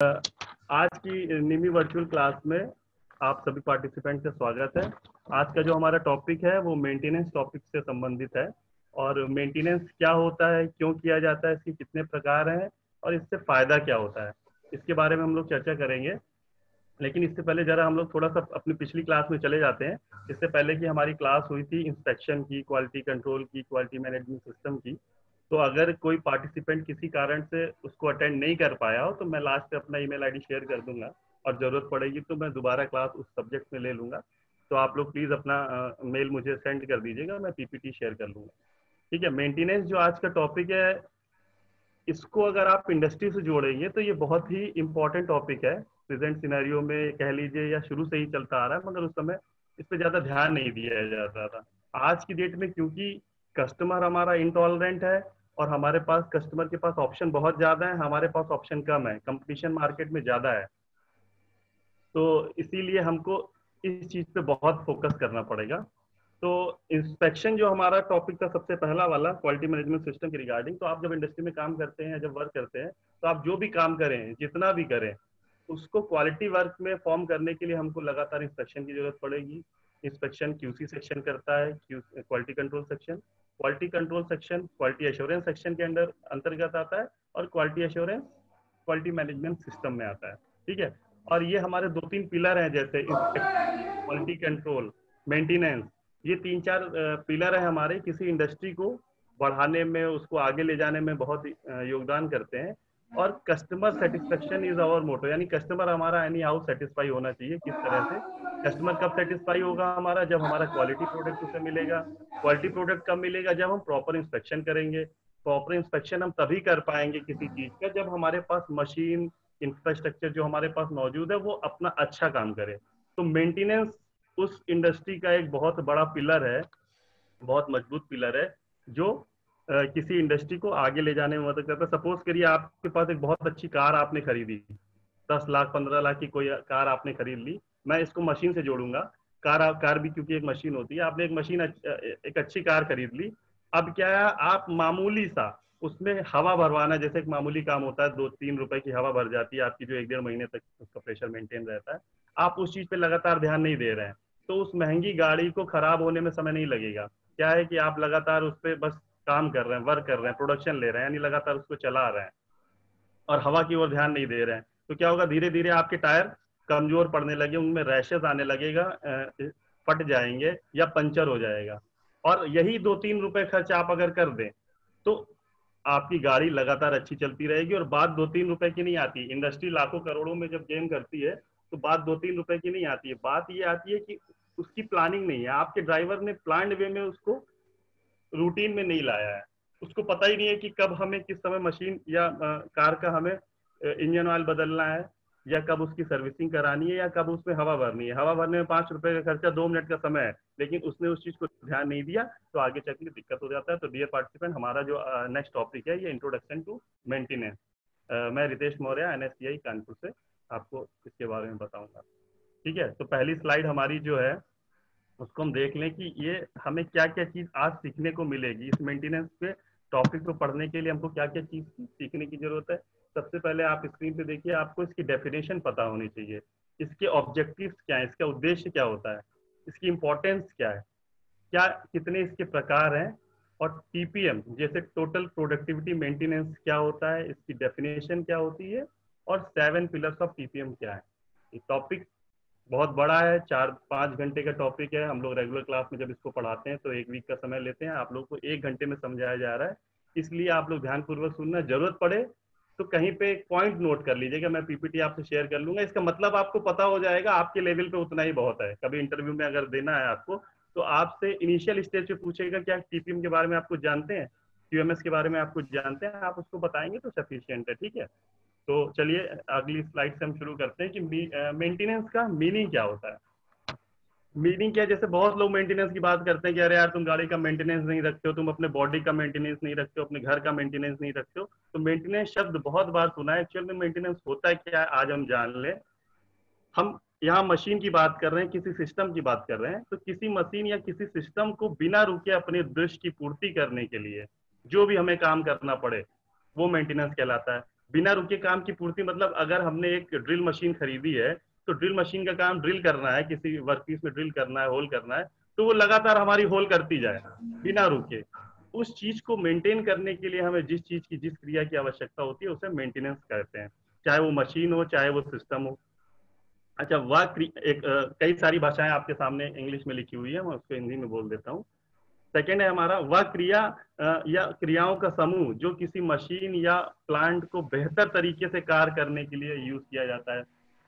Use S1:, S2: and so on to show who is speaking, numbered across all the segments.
S1: आज की निमी virtual class में आप सभी पार्टिसिपेंट का स्वागत है। आज का जो हमारा टॉपिक है, वो मेंटेनेंस टॉपिक से संबंधित है। और मेंटेनेंस क्या होता है, क्यों किया जाता है, इसके कितने प्रकार हैं और इससे फ़ायदा क्या होता है, इसके बारे में हम लोग चर्चा करेंगे। लेकिन इससे पहले जरा हम लोग थोड़ा सा अपनी पिछली क्लास में चले जाते हैं। इससे पहले की हमारी क्लास हुई थी इंस्पेक्शन की क्वालिटी कंट्रोल की क्वालिटी मैनेजमेंट सिस्टम की। तो अगर कोई पार्टिसिपेंट किसी कारण से उसको अटेंड नहीं कर पाया हो तो मैं लास्ट में अपना ईमेल आईडी शेयर कर दूँगा। और ज़रूरत पड़ेगी तो मैं दोबारा क्लास उस सब्जेक्ट में ले लूँगा। तो आप लोग प्लीज़ अपना मेल मुझे सेंड कर दीजिएगा, मैं पीपीटी शेयर कर लूँगा। ठीक है मेंटेनेंस जो आज का टॉपिक है, इसको अगर आप इंडस्ट्री से जोड़ेंगे तो ये बहुत ही इंपॉर्टेंट टॉपिक है। प्रेजेंट सिनेरियो में कह लीजिए या शुरू से ही चलता आ रहा है, मगर उस समय इस पर ज़्यादा ध्यान नहीं दिया जाता था। आज की डेट में क्योंकि कस्टमर हमारा इंटॉलरेंट है और हमारे पास कस्टमर के पास ऑप्शन बहुत ज़्यादा है, हमारे पास ऑप्शन कम है कंपटीशन मार्केट में ज़्यादा है। तो इसीलिए हमको इस चीज़ पे बहुत फोकस करना पड़ेगा। तो इंस्पेक्शन जो हमारा टॉपिक था सबसे पहला वाला क्वालिटी मैनेजमेंट सिस्टम के रिगार्डिंग तो आप जब इंडस्ट्री में काम करते हैं, जब वर्क करते हैं तो आप जो भी काम करें, जितना भी करें, उसको क्वालिटी वर्क में फॉर्म करने के लिए हमको लगातार इंस्पेक्शन की ज़रूरत पड़ेगी। इंस्पेक्शन क्यूसी सेक्शन करता है quality control section quality control section quality assurance section के अंदर अंतर्गत आता है और quality assurance quality management system में आता है। ठीक है? और ये हमारे दो तीन पिलर हैं जैसे क्वालिटी कंट्रोल मेंटेनेंस ये तीन चार पिलर हैं हमारे। किसी इंडस्ट्री को बढ़ाने में, उसको आगे ले जाने में बहुत योगदान करते हैं। और customer satisfaction is our motto यानी कस्टमर हमारा एनी हाउ सेटिस्फाई होना चाहिए किस तरह से। कस्टमर कब सेटिस्फाई होगा हमारा? जब हमारा क्वालिटी प्रोडक्ट उसे मिलेगा। क्वालिटी प्रोडक्ट कब मिलेगा? जब हम प्रॉपर इंस्पेक्शन करेंगे। प्रॉपर इंस्पेक्शन हम तभी कर पाएँगे किसी चीज़ का जब हमारे पास मशीन इंफ्रास्ट्रक्चर जो हमारे पास मौजूद है, वो अपना अच्छा काम करे। तो मेंटेनेंस उस इंडस्ट्री का एक बहुत बड़ा पिलर है, बहुत मज़बूत पिलर है, जो किसी इंडस्ट्री को आगे ले जाने में मदद करता है। सपोज़ करिए आपके पास एक बहुत अच्छी कार आपने खरीदी। दस लाख, पंद्रह लाख की कोई कार आपने खरीद ली। मैं इसको मशीन से जोड़ूँगा। कार कार भी क्योंकि एक मशीन होती है। आपने एक मशीन एक अच्छी कार खरीद ली। अब क्या है, आप मामूली सा उसमें हवा भरवाना, जैसे एक मामूली काम होता है दो तीन रुपए की हवा भर जाती है, आपकी जो एक डेढ़ महीने तक उसका प्रेशर मेंटेन रहता है। आप उस चीज़ पे लगातार ध्यान नहीं दे रहे हैं। तो उस महँगी गाड़ी को खराब होने में समय नहीं लगेगा। क्या है कि आप लगातार उस पर बस काम कर रहे हैं वर्क कर रहे हैं प्रोडक्शन ले रहे हैं, यानी लगातार उसको चला रहे हैं और हवा की ओर ध्यान नहीं दे रहे हैं। तो क्या होगा? धीरे धीरे आपके टायर कमज़ोर पड़ने लगे, उनमें रैशेज आने लगेगा फट जाएँगे या पंचर हो जाएगा। और यही दो तीन रुपए खर्च आप अगर कर दें तो आपकी गाड़ी लगातार अच्छी चलती रहेगी और बात दो तीन रुपए की नहीं आती। इंडस्ट्री लाखों करोड़ों में जब गेम करती है तो बात दो तीन रुपए की नहीं आती है। बात ये आती है कि उसकी प्लानिंग नहीं है। आपके ड्राइवर ने प्लान वे में उसको रूटीन में नहीं लाया है। उसको पता ही नहीं है कि कब हमें किस समय मशीन या आ, कार का हमें इंजन ऑयल बदलना है या कब उसकी सर्विसिंग करानी है या कब उसमें हवा भरनी है। हवा भरने में पाँच रुपए का खर्चा दो मिनट का समय है लेकिन उसने उस चीज़ को ध्यान नहीं दिया तो आगे चल के दिक्कत हो जाता है। तो डियर पार्टिसिपेंट हमारा जो नेक्स्ट टॉपिक है ये इंट्रोडक्शन टू मेंटेनेंस मैं रितेश मौर्य NSCI कानपुर से आपको इसके बारे में बताऊँगा। ठीक है तो पहली स्लाइड हमारी जो है उसको हम देख लें कि ये हमें क्या क्या चीज़ आज सीखने को मिलेगी। इस मेंटेनेंस पे टॉपिक को पढ़ने के लिए हमको क्या क्या चीज़ सीखने की ज़रूरत है। सबसे पहले आप स्क्रीन पे देखिए, आपको इसकी डेफिनेशन पता होनी चाहिए। इसके ऑब्जेक्टिव क्या है? इसका उद्देश्य क्या होता है? इसकी इंपॉर्टेंस क्या है? क्या कितने इसके प्रकार हैं? और टीपीएम जैसे टोटल प्रोडक्टिविटी मेंटेनेंस क्या होता है? इसकी डेफिनेशन क्या होती है? और सेवन पिलर्स ऑफ़ टीपीएम क्या है? टॉपिक बहुत बड़ा है, चार, पाँच घंटे का टॉपिक है। हम लोग रेगुलर क्लास में जब इसको पढ़ाते हैं तो एक वीक का समय लेते हैं। आप लोग को एक घंटे में समझाया जा रहा है। इसलिए आप लोग ध्यानपूर्वक सुनना। ज़रूरत पड़े तो कहीं पे पॉइंट नोट कर लीजिएगा। मैं पीपीटी आपसे शेयर कर लूँगा। इसका मतलब आपको पता हो जाएगा, आपके लेवल पे उतना ही बहुत है। कभी इंटरव्यू में अगर देना है आपको तो आपसे इनिशियल स्टेज पे पूछेगा क्या टीपीएम के बारे में आप कुछ जानते हैं क्यूएमएस के बारे में आप कुछ जानते हैं, आप उसको बताएँगे तो सफिशियंट है, ठीक है? तो चलिए, अगली स्लाइड से हम शुरू करते हैं कि मेंटेनेंस का मीनिंग क्या होता है? मीनिंग क्या जैसे बहुत लोग मेंटेनेंस की बात करते हैं कि अरे यार, तुम गाड़ी का मेंटेनेंस नहीं रखते हो, तुम अपने बॉडी का मेंटेनेंस नहीं रखते हो, अपने घर का मेंटेनेंस नहीं रखते हो। तो मेंटेनेंस शब्द बहुत बार सुना है एक्चुअल में मेंटेनेंस होता है क्या, आज हम जान लें। हम यहाँ मशीन की बात कर रहे हैं, किसी सिस्टम की बात कर रहे हैं। तो किसी मशीन या किसी सिस्टम को बिना रुके अपने दृश्य की पूर्ति करने के लिए, जो भी हमें काम करना पड़े, वो मेंटेनेंस कहलाता है। बिना रुके काम की पूर्ति मतलब अगर हमने एक ड्रिल मशीन खरीदी है तो ड्रिल मशीन का काम ड्रिल करना है, किसी वर्कपीस में ड्रिल करना है होल करना है तो वो लगातार हमारी होल करती जाए, बिना रुके। उस चीज़ को मेंटेन करने के लिए हमें जिस चीज़ की, जिस क्रिया की आवश्यकता होती है, उसे मेंटेनेंस कहते हैं। चाहे वो मशीन हो, चाहे वो सिस्टम हो। अच्छा वह एक कई सारी भाषाएँ आपके सामने इंग्लिश में लिखी हुई है, मैं उसको हिंदी में बोल देता हूँ। सेकेंड है हमारा वह क्रिया या क्रियाओं का समूह, जो किसी मशीन या प्लांट को बेहतर तरीके से कार्य करने के लिए यूज़ किया जाता है।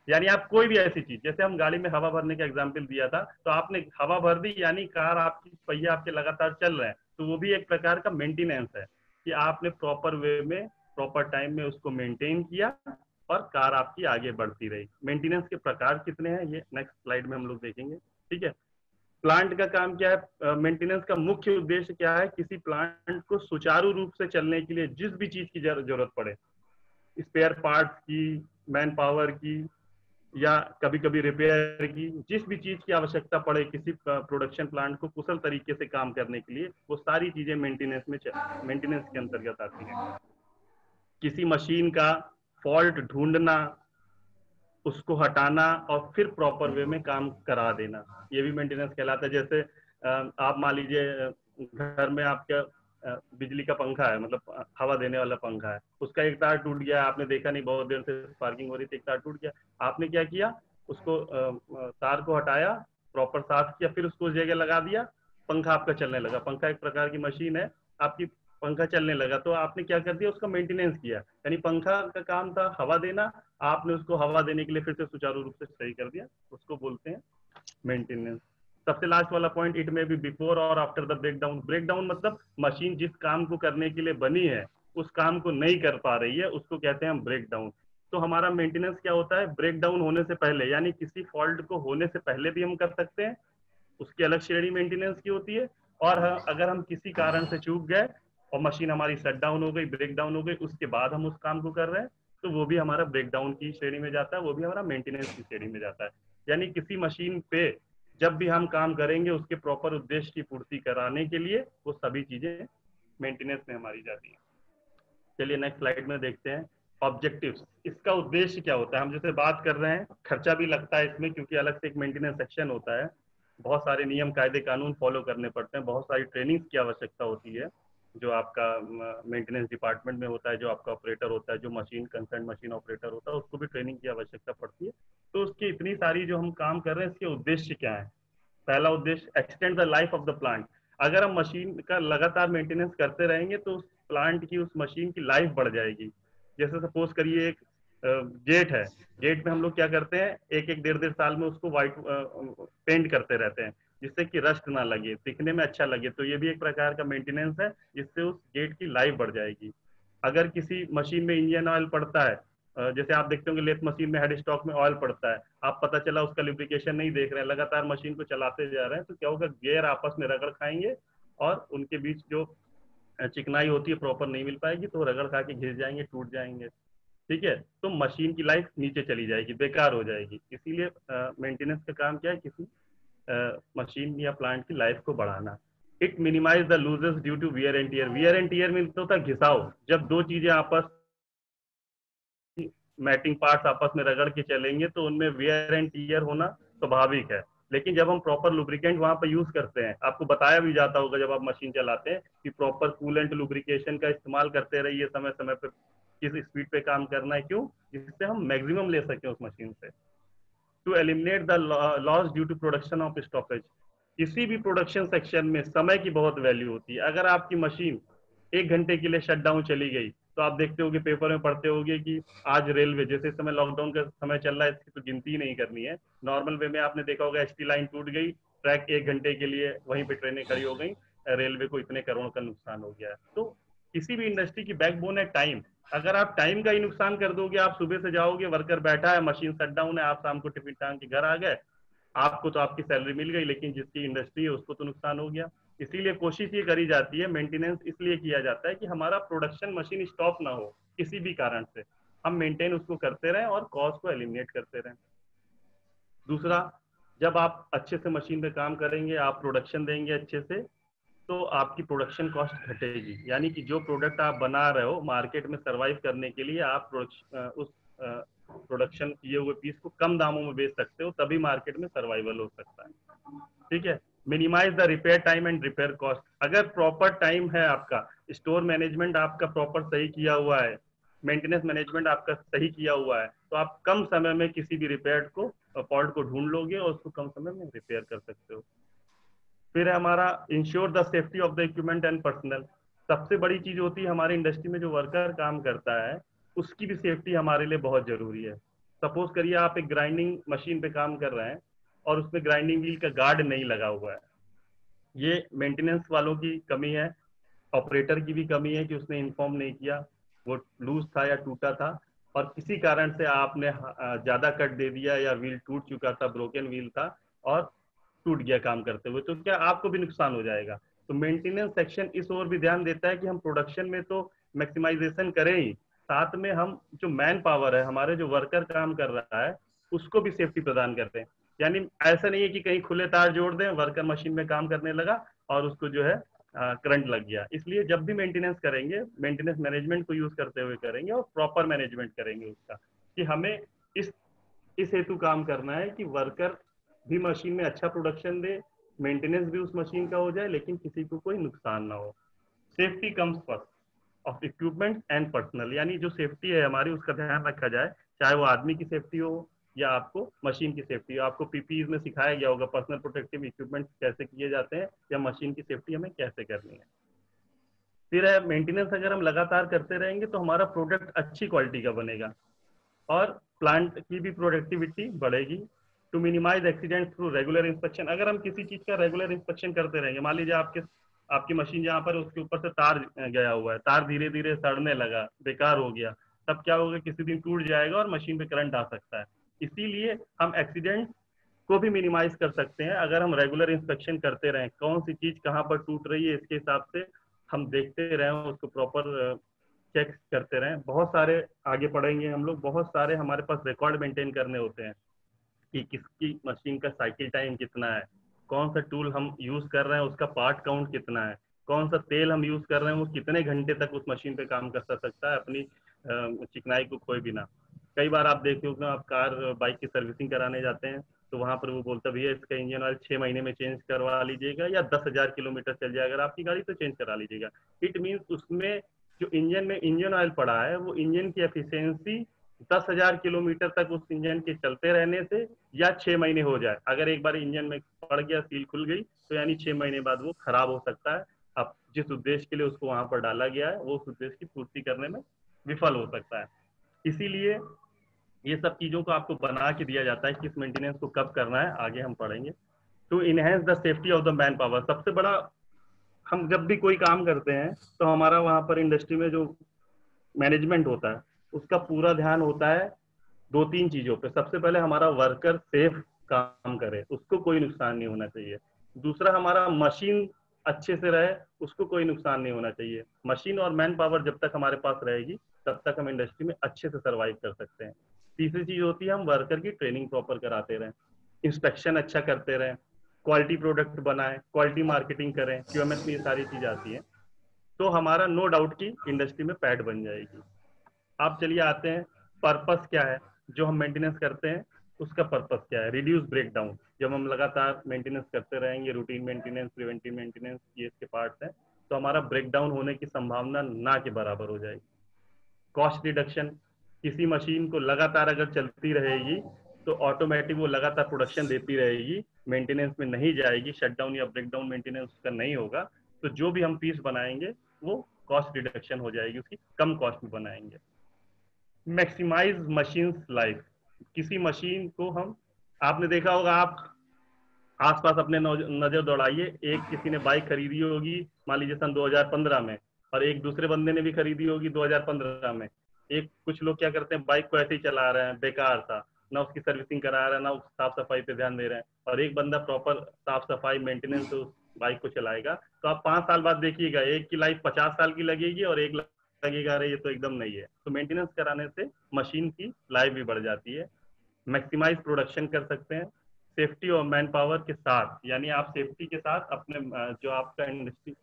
S1: यानी आप कोई भी ऐसी चीज़, जैसे हम गाड़ी में हवा भरने का एग्ज़ाम्पल दिया था तो आपने हवा भर दी, यानी कार आपकी, पहिया आपके लगातार चल रहे हैं तो वो भी एक प्रकार का मेंटेनेंस है कि आपने प्रॉपर वे में प्रॉपर टाइम में उसको मेंटेन किया और कार आपकी आगे बढ़ती रही। मेंटेनेंस के प्रकार कितने हैं, ये नेक्स्ट स्लाइड में हम लोग देखेंगे। ठीक है? प्लांट का काम क्या है? मेंटेनेंस का मुख्य उद्देश्य क्या है? किसी प्लांट को सुचारू रूप से चलने के लिए जिस भी चीज़ की ज़रूरत पड़े। स्पेयर पार्ट्स की मैन पावर की, या कभी कभी रिपेयर की, जिस भी चीज़ की आवश्यकता पड़े किसी प्रोडक्शन प्लांट को कुशल तरीके से काम करने के लिए, वो सारी चीज़ें मेंटेनेंस में मेंटेनेंस के अंतर्गत आती है। किसी मशीन का फॉल्ट ढूंढना उसको हटाना और फिर प्रॉपर वे में काम करा देना। ये भी मेंटेनेंस कहलाता है। जैसे आप मान लीजिए, घर में आपका बिजली का पंखा है मतलब हवा देने वाला पंखा है। उसका एक तार टूट गया, आपने देखा नहीं, बहुत देर से पार्किंग हो रही थी, एक तार टूट गया। आपने क्या किया? उसको तार को हटाया प्रॉपर साफ़ किया, फिर उसको उस जगह लगा दिया, पंखा आपका चलने लगा। पंखा एक प्रकार की मशीन है, आपकी पंखा चलने लगा तो आपने क्या कर दिया? उसका मेंटेनेंस किया। यानी पंखा का काम था हवा देना, आपने उसको हवा देने के लिए फिर से सुचारू रूप से सही कर दिया, उसको बोलते हैं मेंटेनेंस सबसे लास्ट वाला पॉइंट इट में भी बिफोर और आफ्टर द ब्रेकडाउन ब्रेकडाउन मतलब मशीन जिस काम को करने के लिए बनी है, उस काम को नहीं कर पा रही है, उसको कहते हैं हम ब्रेकडाउन तो हमारा मेंटेनेंस क्या होता है? ब्रेकडाउन होने से पहले, यानी किसी फॉल्ट को होने से पहले भी हम कर सकते हैं। उसकी अलग श्रेणी मेंटेनेंस की होती है, और अगर हम किसी कारण से चूक गए और मशीन हमारी शट डाउन हो गई ब्रेक डाउन हो गई, उसके बाद हम उस काम को कर रहे हैं तो वो भी हमारा ब्रेक डाउन की श्रेणी में जाता है, वो भी हमारा मेंटेनेंस की श्रेणी में जाता है। यानी किसी मशीन पे जब भी हम काम करेंगे, उसके प्रॉपर उद्देश्य की पूर्ति कराने के लिए वो सभी चीज़ें मेंटेनेंस में हमारी जाती है। चलिए नेक्स्ट स्लाइड में देखते हैं। ऑब्जेक्टिव्स इसका उद्देश्य क्या होता है? हम जैसे बात कर रहे हैं, खर्चा भी लगता है इसमें, क्योंकि अलग से एक मेंटेनेंस सेक्शन होता है। बहुत सारे नियम, कायदे, कानून फॉलो करने पड़ते हैं, बहुत सारी ट्रेनिंग्स की आवश्यकता होती है। जो आपका मेंटेनेंस डिपार्टमेंट में होता है, जो आपका ऑपरेटर होता है, जो मशीन कंसर्न मशीन ऑपरेटर होता है, उसको भी ट्रेनिंग की आवश्यकता पड़ती है। तो उसकी इतनी सारी जो हम काम कर रहे हैं, इसके उद्देश्य क्या है? पहला उद्देश्य extend the life of the plant अगर हम मशीन का लगातार मेंटेनेंस करते रहेंगे तो उस प्लांट की, उस मशीन की लाइफ बढ़ जाएगी। जैसे सपोज़ करिए एक गेट है। गेट में हम लोग क्या करते हैं? एक एक डेढ़ डेढ़ साल में उसको व्हाइट पेंट करते रहते हैं। जिससे कि रस्ट ना लगे, दिखने में अच्छा लगे। तो ये भी एक प्रकार का मेंटेनेंस है, जिससे उस गेट की लाइफ बढ़ जाएगी। अगर किसी मशीन में इंजन ऑयल पड़ता है जैसे आप देखते होंगे लेथ मशीन में हेड स्टॉक में ऑयल पड़ता है। आप पता चला उसका लिब्रिकेशन नहीं देख रहे हैं, लगातार मशीन को चलाते जा रहे हैं तो क्या होगा गेयर आपस में रगड़ खाएँगे और उनके बीच जो चिकनाई होती है प्रॉपर नहीं मिल पाएगी तो रगड़ खा के घिस जाएँगे, टूट जाएँगे। ठीक है? तो मशीन की लाइफ नीचे चली जाएगी, बेकार हो जाएगी। इसीलिए मेंटेनेंस का काम क्या है, किसी मशीन या प्लांट की लाइफ को बढ़ाना। It minimize the losses due to wear and tear wear and tear में होता है घिसाव जब दो चीज़ें आपस मैटिंग पार्ट्स आपस में रगड़ के चलेंगे तो उनमें वियर एंड टीयर होना स्वाभाविक है। लेकिन जब हम प्रॉपर लुब्रिकेंट वहाँ पर यूज़ करते हैं, आपको बताया भी जाता होगा जब आप मशीन चलाते हैं कि प्रॉपर कूलेंट लुब्रिकेशन का इस्तेमाल करते रहिए समय समय पर किस स्पीड पे काम करना है, क्यों? जिससे हम मैक्सिमम ले सकें उस मशीन से। To eliminate the loss due to production of stoppage किसी भी प्रोडक्शन सेक्शन में समय की बहुत वैल्यू होती है। अगर आपकी मशीन एक घंटे के लिए शटडाउन चली गई तो आप देखते होगे पेपर में पढ़ते होगे कि आज रेलवे जैसे समय लॉकडाउन का समय चल रहा है, इसकी तो गिनती नहीं करनी है। नॉर्मल वे में आपने देखा होगा एस लाइन टूट गई ट्रैक एक घंटे के लिए वहीं पे ट्रेनें खड़ी हो गई रेलवे को इतने करोड़ का नुकसान हो गया तो किसी भी इंडस्ट्री की बैकबोन है टाइम अगर आप टाइम का ही नुकसान कर दोगे, आप सुबह से जाओगे वर्कर बैठा है मशीन शट डाउन है, आप शाम को टिफ़िन टांग के घर आ गए, आपको तो आपकी सैलरी मिल गई, लेकिन जिसकी इंडस्ट्री है, उसको तो नुकसान हो गया। इसीलिए कोशिश ये करी जाती है मेंटेनेंस इसलिए किया जाता है कि हमारा प्रोडक्शन मशीन स्टॉप ना हो, किसी भी कारण से। हम मेंटेन उसको करते रहें और कॉस्ट को एलिमिनेट करते रहें। दूसरा, जब आप अच्छे से मशीन पे काम करेंगे, आप प्रोडक्शन देंगे अच्छे से तो आपकी प्रोडक्शन कॉस्ट घटेगी। यानी कि जो प्रोडक्ट आप बना रहे हो मार्केट में सरवाइव करने के लिए आप उस प्रोडक्शन किए हुए पीस को कम दामों में बेच सकते हो, तभी मार्केट में सर्वाइवल हो सकता है। ठीक है? Minimize the repair time and repair cost अगर प्रॉपर टाइम है आपका स्टोर मैनेजमेंट आपका प्रॉपर सही किया हुआ है मेंटेनेंस मैनेजमेंट आपका सही किया हुआ है तो आप कम समय में किसी भी रिपेयर को फॉल्ट को ढूंढ लोगे और उसको कम समय में रिपेयर कर सकते हो। फिर है हमारा ensure the safety of the equipment and personnel सबसे बड़ी चीज़ होती है हमारी इंडस्ट्री में जो वर्कर काम करता है, उसकी भी सेफ्टी हमारे लिए बहुत ज़रूरी है। सपोज़ करिए आप एक ग्राइंडिंग मशीन पे काम कर रहे हैं और उसमें ग्राइंडिंग व्हील का गार्ड नहीं लगा हुआ है। ये मेंटेनेंस वालों की कमी है ऑपरेटर की भी कमी है कि उसने इन्फॉर्म नहीं किया, वो लूज था या टूटा था और किसी कारण से आपने ज़्यादा कट दे दिया या व्हील टूट चुका था ब्रोकन व्हील था और टूट गया काम करते हुए तो क्या आपको भी नुकसान हो जाएगा? तो मेंटेनेंस सेक्शन इस ओर भी ध्यान देता है कि हम प्रोडक्शन में तो मैक्सिमाइजेशन करें ही। साथ में हम जो मैन पावर है, हमारे जो वर्कर काम कर रहा है, उसको भी सेफ्टी प्रदान करते हैं। यानी ऐसा नहीं है कि कहीं खुले तार जोड़ दें वर्कर मशीन में काम करने लगा और उसको जो है करंट लग गया। इसलिए जब भी मेंटेनेंस करेंगे मेंटेनेंस मैनेजमेंट को यूज़ करते हुए करेंगे और प्रॉपर मैनेजमेंट करेंगे उसका कि हमें इस इस हेतु काम करना है कि वर्कर भी मशीन में अच्छा प्रोडक्शन दे मेंटेनेंस भी उस मशीन का हो जाए, लेकिन किसी को कोई नुकसान ना हो। Safety comes first of equipment and personnel यानी जो सेफ्टी है हमारी, उसका ध्यान रखा जाए, चाहे वो आदमी की सेफ्टी हो या आपको मशीन की सेफ्टी हो। आपको पीपीई में सिखाया गया होगा पर्सनल प्रोटेक्टिव इक्विपमेंट कैसे किए जाते हैं या मशीन की सेफ्टी हमें कैसे करनी है। फिर है मेंटेनेंस अगर हम लगातार करते रहेंगे तो हमारा प्रोडक्ट अच्छी क्वालिटी का बनेगा और प्लांट की भी प्रोडक्टिविटी बढ़ेगी। To minimize accident through regular inspection अगर हम किसी चीज़ का रेगुलर इंस्पेक्शन करते रहेंगे, मान लीजिए आपके, आपकी मशीन जहाँ पर उसके ऊपर से तार गया हुआ है, तार धीरे धीरे सड़ने लगा, बेकार हो गया, तब क्या होगा किसी दिन टूट जाएगा और मशीन पे करंट आ सकता है। इसीलिए हम एक्सीडेंट को भी मिनिमाइज कर सकते हैं। अगर हम रेगुलर इंस्पेक्शन करते रहें, कौन सी चीज़ कहाँ पर टूट रही है, इसके हिसाब से हम देखते रहें, उसको प्रॉपर चेक करते रहें। बहुत सारे आगे पढ़ेंगे हम लोग, बहुत सारे हमारे पास रिकॉर्ड मेंटेन करने होते हैं। कि किसकी मशीन का साइकिल टाइम कितना है? कौन सा टूल हम यूज़ कर रहे हैं, उसका पार्ट काउंट कितना है? कौन सा तेल हम यूज़ कर रहे हैं, वो कितने घंटे तक उस मशीन पे काम कर सकता है? अपनी चिकनाई को खोए बिना। कई बार आप देखते हो आप कार बाइक की सर्विसिंग कराने जाते हैं तो वहाँ पर वो बोलता भैया, इसका इंजन ऑयल छह महीने में चेंज करवा लीजिएगा या दस हज़ार किलोमीटर चल जाएगा। अगर आपकी गाड़ी तो चेंज करा लीजिएगा। इट मीन्स उसमें जो इंजन में इंजन ऑयल पड़ा है, वो इंजन की एफिशिएंसी दस हज़ार किलोमीटर तक उस इंजन के चलते रहने से या छह महीने हो जाए। अगर एक बार इंजन में पड़ गया, सील खुल गई तो यानी छह महीने बाद वो खराब हो सकता है। अब जिस उद्देश्य के लिए उसको वहाँ पर डाला गया है, वो उस उद्देश्य की पूर्ति करने में विफल हो सकता है। इसीलिए ये सब चीज़ों को आपको बना के दिया जाता है किस मेंटेनेंस को कब करना है, आगे हम पढ़ेंगे। To enhance the safety of the manpower सबसे बड़ा हम जब भी कोई काम करते हैं तो हमारा वहाँ पर इंडस्ट्री में जो मैनेजमेंट होता है उसका पूरा ध्यान होता है दो तीन चीज़ों पे। सबसे पहले हमारा वर्कर सेफ़ काम करे, उसको कोई नुकसान नहीं होना चाहिए। दूसरा, हमारा मशीन अच्छे से रहे, उसको कोई नुकसान नहीं होना चाहिए। मशीन और मैन पावर जब तक हमारे पास रहेगी, तब तक हम इंडस्ट्री में अच्छे से सर्वाइव कर सकते हैं। तीसरी चीज़ होती है, हम वर्कर की ट्रेनिंग प्रॉपर कराते रहें इंस्पेक्शन अच्छा करते रहें क्वालिटी प्रोडक्ट बनाएँ क्वालिटी मार्केटिंग करें क्यूएमएस में ये सारी चीज़ आती है। तो हमारा नो डाउट की इंडस्ट्री में पैड बन जाएगी। आप चलिए आते हैं पर्पस क्या है, जो हम मेंटेनेंस करते हैं, उसका पर्पस क्या है? रिड्यूस ब्रेक डाउन जब हम लगातार मेंटेनेंस करते रहेंगे रूटीन मेंटेनेंस प्रिवेंटिव मेंटेनेंस ये इसके पार्ट्स हैं तो हमारा ब्रेक डाउन होने की संभावना ना के बराबर हो जाएगी। कॉस्ट रिडक्शन किसी मशीन को लगातार अगर चलती रहेगी तो ऑटोमेटिक वो लगातार प्रोडक्शन देती रहेगी मेंटेनेंस में नहीं जाएगी शटडाउन या ब्रेकडाउन मेंटेनेंस उसका नहीं होगा तो जो भी हम पीस बनाएँगे, वो कॉस्ट रिडक्शन हो जाएगी, उसकी कम कॉस्ट में बनाएँगे। मैक्सिमाइज मशीन लाइफ किसी मशीन को हम, आपने देखा होगा, आप आसपास अपने नज़र दौड़ाइए, एक किसी ने बाइक खरीदी होगी, मान लीजिए सन 2015 में, और एक दूसरे बंदे ने भी खरीदी होगी 2015 में। एक, कुछ लोग क्या करते हैं बाइक को ऐसे ही चला रहे हैं, बेकार था ना उसकी सर्विसिंग करा रहे हैं, ना साफ़ सफ़ाई पे ध्यान दे रहे हैं। और एक बंदा प्रॉपर साफ़ सफ़ाई मेंटेनेंस उस बाइक को चलाएगा। तो आप पाँच साल बाद देखिएगा, एक की लाइफ पचास साल की लगेगी और एक लगेगा, अरे, ये तो एकदम नहीं है। तो मेंटेनेंस कराने से मशीन की लाइफ भी बढ़ जाती है। मैक्सिमाइज प्रोडक्शन कर सकते हैं। सेफ्टी और मैन पावर के साथ, यानी आप सेफ्टी के साथ अपने जो आपका इंडस्ट्री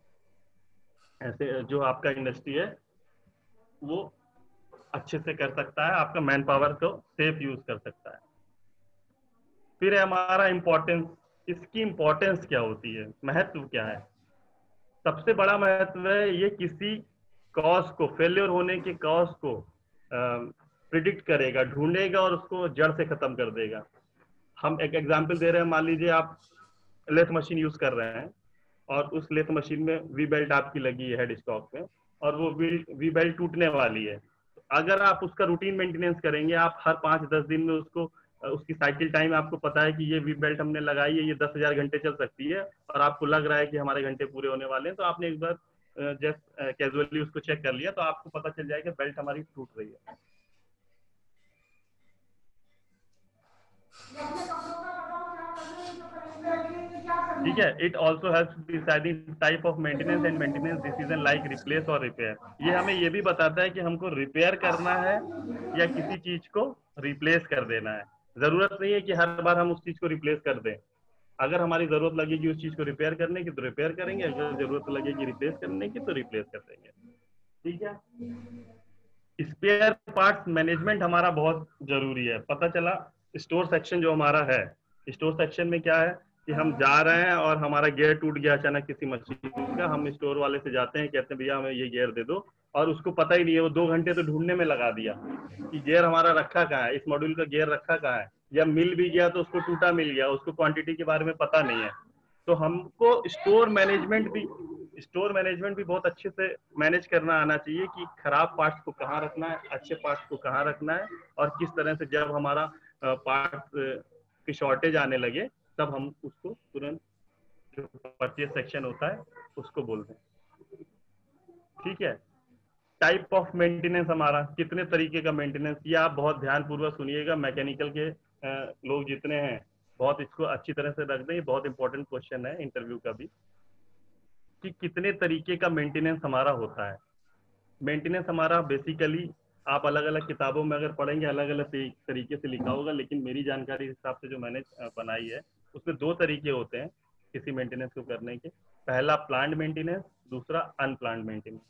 S1: ऐसे, जो आपका इंडस्ट्री है, वो अच्छे से कर सकता है। आपका मैन पावर को सेफ़ यूज़ कर सकता है। फिर है हमारा इम्पोर्टेंस इसकी इम्पोर्टेंस क्या होती है? महत्व क्या है? सबसे बड़ा महत्व है ये किसी कॉज को फेल्योर होने के कॉज को प्रिडिक्ट करेगा, ढूंढेगा और उसको जड़ से खत्म कर देगा। हम एक एग्ज़ाम्पल दे रहे हैं, मान लीजिए आप लेथ मशीन यूज़ कर रहे हैं और उस लेथ मशीन में वी बेल्ट आपकी लगी है हेड स्टॉक में और वो वी बेल्ट टूटने वाली है। अगर आप उसका रूटीन मेंटेनेंस करेंगे, आप हर पाँच दस दिन में उसको उसकी साइकिल टाइम आपको पता है कि ये वी बेल्ट हमने लगाई है, ये दस हज़ार घंटे चल सकती है और आपको लग रहा है कि हमारे घंटे पूरे होने वाले हैं तो आपने एक बार जस्ट कैजुअली उसको चेक कर लिया तो आपको पता चल जाएगा बेल्ट हमारी टूट रही है। ठीक है it also type of maintenance and maintenance decision like replace और रिपेयर ये हमें ये भी बताता है कि हमको रिपेयर करना है या किसी चीज़ को रिप्लेस कर देना है। ज़रूरत नहीं है कि हर बार हम उस चीज़ को रिप्लेस कर दें। अगर हमारी ज़रूरत लगेगी उस चीज़ को रिपेयर करने की तो रिपेयर करेंगे, अगर ज़रूरत लगेगी रिप्लेस करने की तो रिप्लेस कर देंगे। ठीक है? स्पेयर पार्ट्स मैनेजमेंट हमारा बहुत ज़रूरी है। पता चला स्टोर सेक्शन जो हमारा है स्टोर सेक्शन में क्या है कि हम जा रहे हैं और हमारा गेयर टूट गया अचानक किसी मशीन का, हम स्टोर वाले से जाते हैं, कहते हैं, भैया, हमें ये गेयर दे दो। और उसको पता ही नहीं है, वो दो घंटे तो ढूँढने में लगा दिया कि गेयर हमारा रखा कहाँ है, इस मॉड्यूल का गेयर रखा कहाँ है। या मिल भी गया तो उसको टूटा मिल गया, उसको क्वांटिटी के बारे में पता नहीं है। तो हमको स्टोर मैनेजमेंट भी स्टोर मैनेजमेंट भी बहुत अच्छे से मैनेज करना आना चाहिए कि खराब पार्ट्स को कहाँ रखना है, अच्छे पार्ट्स को कहाँ रखना है और किस तरह से जब हमारा पार्ट की शॉर्टेज आने लगे, तब हम उसको तुरंत जो परचेज सेक्शन होता है, उसको बोलते हैं। ठीक है? टाइप ऑफ़ मेंटेनेंस हमारा, कितने तरीके का मेंटेनेंस ये आप बहुत ध्यानपूर्वक सुनिएगा मैकेनिकल के लोग जितने हैं, बहुत इसको अच्छी तरह से रख दें बहुत इंपॉर्टेंट क्वेश्चन है इंटरव्यू का भी। कि कितने तरीके का मेंटेनेंस हमारा होता है। मेंटेनेंस हमारा बेसिकली आप अलग अलग किताबों में अगर पढ़ेंगे अलग अलग तरीके से लिखा होगा, लेकिन मेरी जानकारी हिसाब से जो मैंने बनाई है, उसमें दो तरीके होते हैं किसी मेंटेनेंस को करने के। पहला प्लांट मेंटेनेंस दूसरा अनप्लांट मेंटेनेंस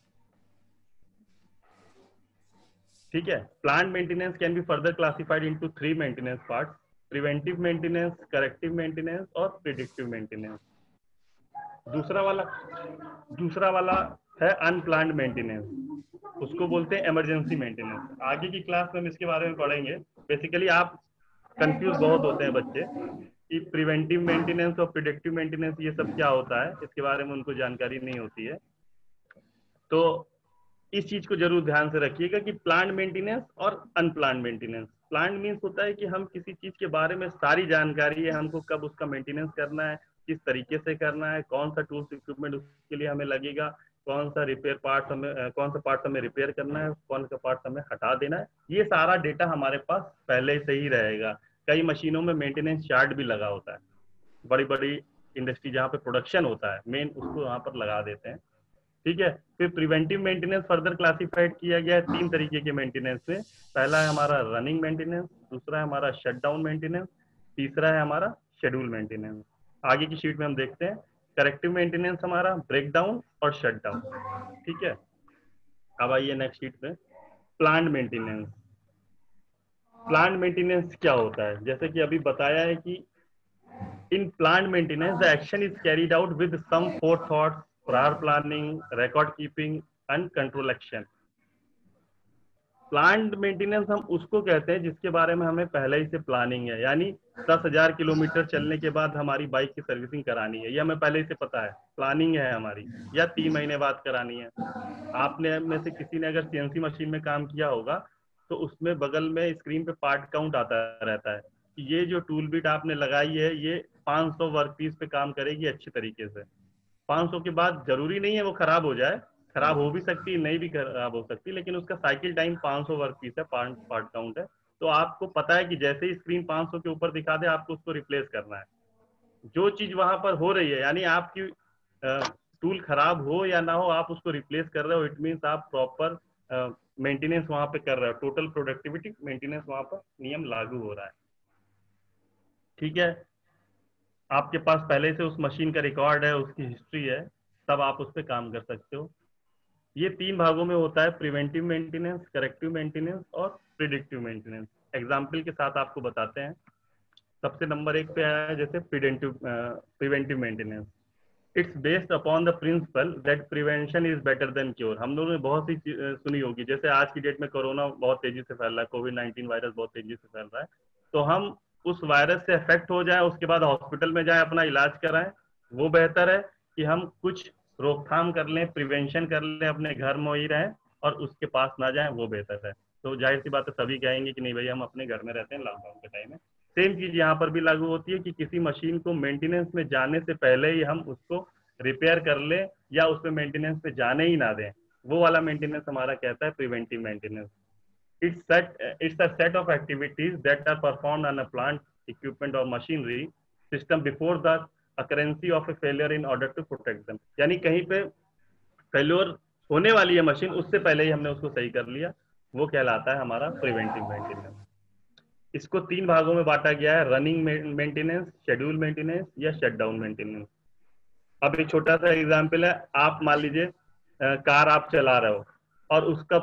S1: ठीक है? Planned maintenance can be further classified into three maintenance parts preventive maintenance corrective maintenance और प्रिडिक्टिव मेंटेनेंस दूसरा वाला दूसरा वाला है अनप्लान्ड मेंटेनेंस उसको बोलते हैं इमरजेंसी मेंटेनेंस आगे की क्लास में हम इसके बारे में पढ़ेंगे. बेसिकली आप कंफ्यूज बहुत होते हैं बच्चे कि प्रिवेंटिव मेंटेनेंस और प्रिडिक्टिव मेंटेनेंस ये सब क्या होता है? इसके बारे में उनको जानकारी नहीं होती है। तो इस चीज़ को ज़रूर ध्यान से रखिएगा कि प्लांट मेंटेनेंस और अनप्लान मेंटेनेंस प्लांट मीन्स होता है कि हम किसी चीज़ के बारे में सारी जानकारी है, हमको कब उसका मेंटेनेंस करना है, किस तरीके से करना है, कौन सा टूल्स इक्विपमेंट उसके लिए हमें लगेगा, कौन सा रिपेयर पार्ट हमें कौन सा पार्ट हमें रिपेयर करना है, कौन सा पार्ट हमें हटा देना है। ये सारा डेटा हमारे पास पहले से ही रहेगा। कई मशीनों में मेंटेनेंस चार्ट भी लगा होता है। बड़ी बड़ी इंडस्ट्री जहाँ पे प्रोडक्शन होता है मेन उसको वहाँ पर लगा देते हैं। ठीक है? फिर प्रिवेंटिव मेंटेनेंस फर्दर क्लासिफाइड किया गया है तीन तरीके के मेंटेनेंस में पहला है हमारा रनिंग मेंटेनेंस दूसरा है हमारा शटडाउन मेंटेनेंस तीसरा है हमारा शेड्यूल मेंटेनेंस आगे की शीट में हम देखते हैं। करेक्टिव मेंटेनेंस हमारा ब्रेकडाउन और शटडाउन ठीक है? अब आइए नेक्स्ट शीट में प्लांट मेंटेनेंस प्लांट मेंटेनेंस क्या होता है? जैसे कि अभी बताया है कि in planned maintenance the action is carried out with some forethoughts prior planning record keeping and control action planned maintenance हम उसको कहते हैं जिसके बारे में हमें पहले ही से प्लानिंग है। यानी दस हज़ार किलोमीटर चलने के बाद हमारी बाइक की सर्विसिंग करानी है। ये हमें पहले ही से पता है। प्लानिंग है हमारी। या तीन महीने बाद करानी है। आपने में से किसी ने अगर सीएनसी मशीन में काम किया होगा तो उसमें बगल में स्क्रीन पे पार्ट काउंट आता रहता है। ये जो टूल बिट आपने लगाई है, ये 500 वर्क पीस पे काम करेगी अच्छी तरीके से। 500 के बाद ज़रूरी नहीं है वो खराब हो जाए, खराब हो भी सकती है नहीं भी खराब हो सकती, लेकिन उसका साइकिल टाइम 500 वर्क पीस है पार्ट काउंट है। तो आपको पता है कि जैसे ही स्क्रीन 500 के ऊपर दिखा दे, आपको उसको रिप्लेस करना है। जो चीज़ वहाँ पर हो रही है, यानी आपकी टूल खराब हो या ना हो, आप उसको रिप्लेस कर रहे हो इट मीन्स आप प्रॉपर मेंटेनेंस वहाँ पे कर रहे हो। टोटल प्रोडक्टिविटी मेंटेनेंस वहाँ पर नियम लागू हो रहा है। ठीक है? आपके पास पहले से उस मशीन का रिकॉर्ड है, उसकी हिस्ट्री है, तब आप उस पर काम कर सकते हो। ये तीन भागों में होता है प्रिवेंटिव मेंटेनेंस करेक्टिव मेंटेनेंस और प्रिडिक्टिव मेंटेनेंस एग्ज़ाम्पल के साथ आपको बताते हैं। सबसे नंबर एक पे आया है, जैसे preventive preventive maintenance it's based upon the principle that prevention is better than cure हम लोगों ने बहुत सी सुनी होगी। जैसे आज की डेट में कोरोना बहुत तेज़ी से फैल रहा है कोविड नाइन्टीन वायरस बहुत तेज़ी से फैल रहा है। तो हम उस वायरस से अफेक्ट हो जाए, उसके बाद हॉस्पिटल में जाए, अपना इलाज कराएँ, वो बेहतर है कि हम कुछ रोकथाम कर लें प्रिवेंशन कर लें, अपने घर में ही रहें और उसके पास ना जाएँ, वो बेहतर है। तो ज़ाहिर सी बात है, सभी कहेंगे कि नहीं भैया, हम अपने घर में रहते हैं लॉकडाउन के टाइम में। सेम चीज़ यहाँ पर भी लागू होती है कि किसी मशीन को मेंटेनेंस में जाने से पहले ही हम उसको रिपेयर कर ले या उसमें मेंटेनेंस पे जाने ही ना दें। वो वाला मेंटेनेंस हमारा कहता है preventive maintenance it's set it's a set of activities that are performed on a plant, equipment, or machinery system before the occurrence of a failure in order to protect them यानी कहीं पे failure होने वाली है machine उससे पहले ही हमने उसको सही कर लिया। वो कहलाता है हमारा प्रिवेंटिव मेंटेनेंस इसको तीन भागों में बांटा गया है रनिंग मेंटेनेंस शेड्यूल मेंटेनेंस या शटडाउन मेंटेनेंस अब एक छोटा सा एग्जांपल है, आप मान लीजिए कार आप चला रहे हो, और उसका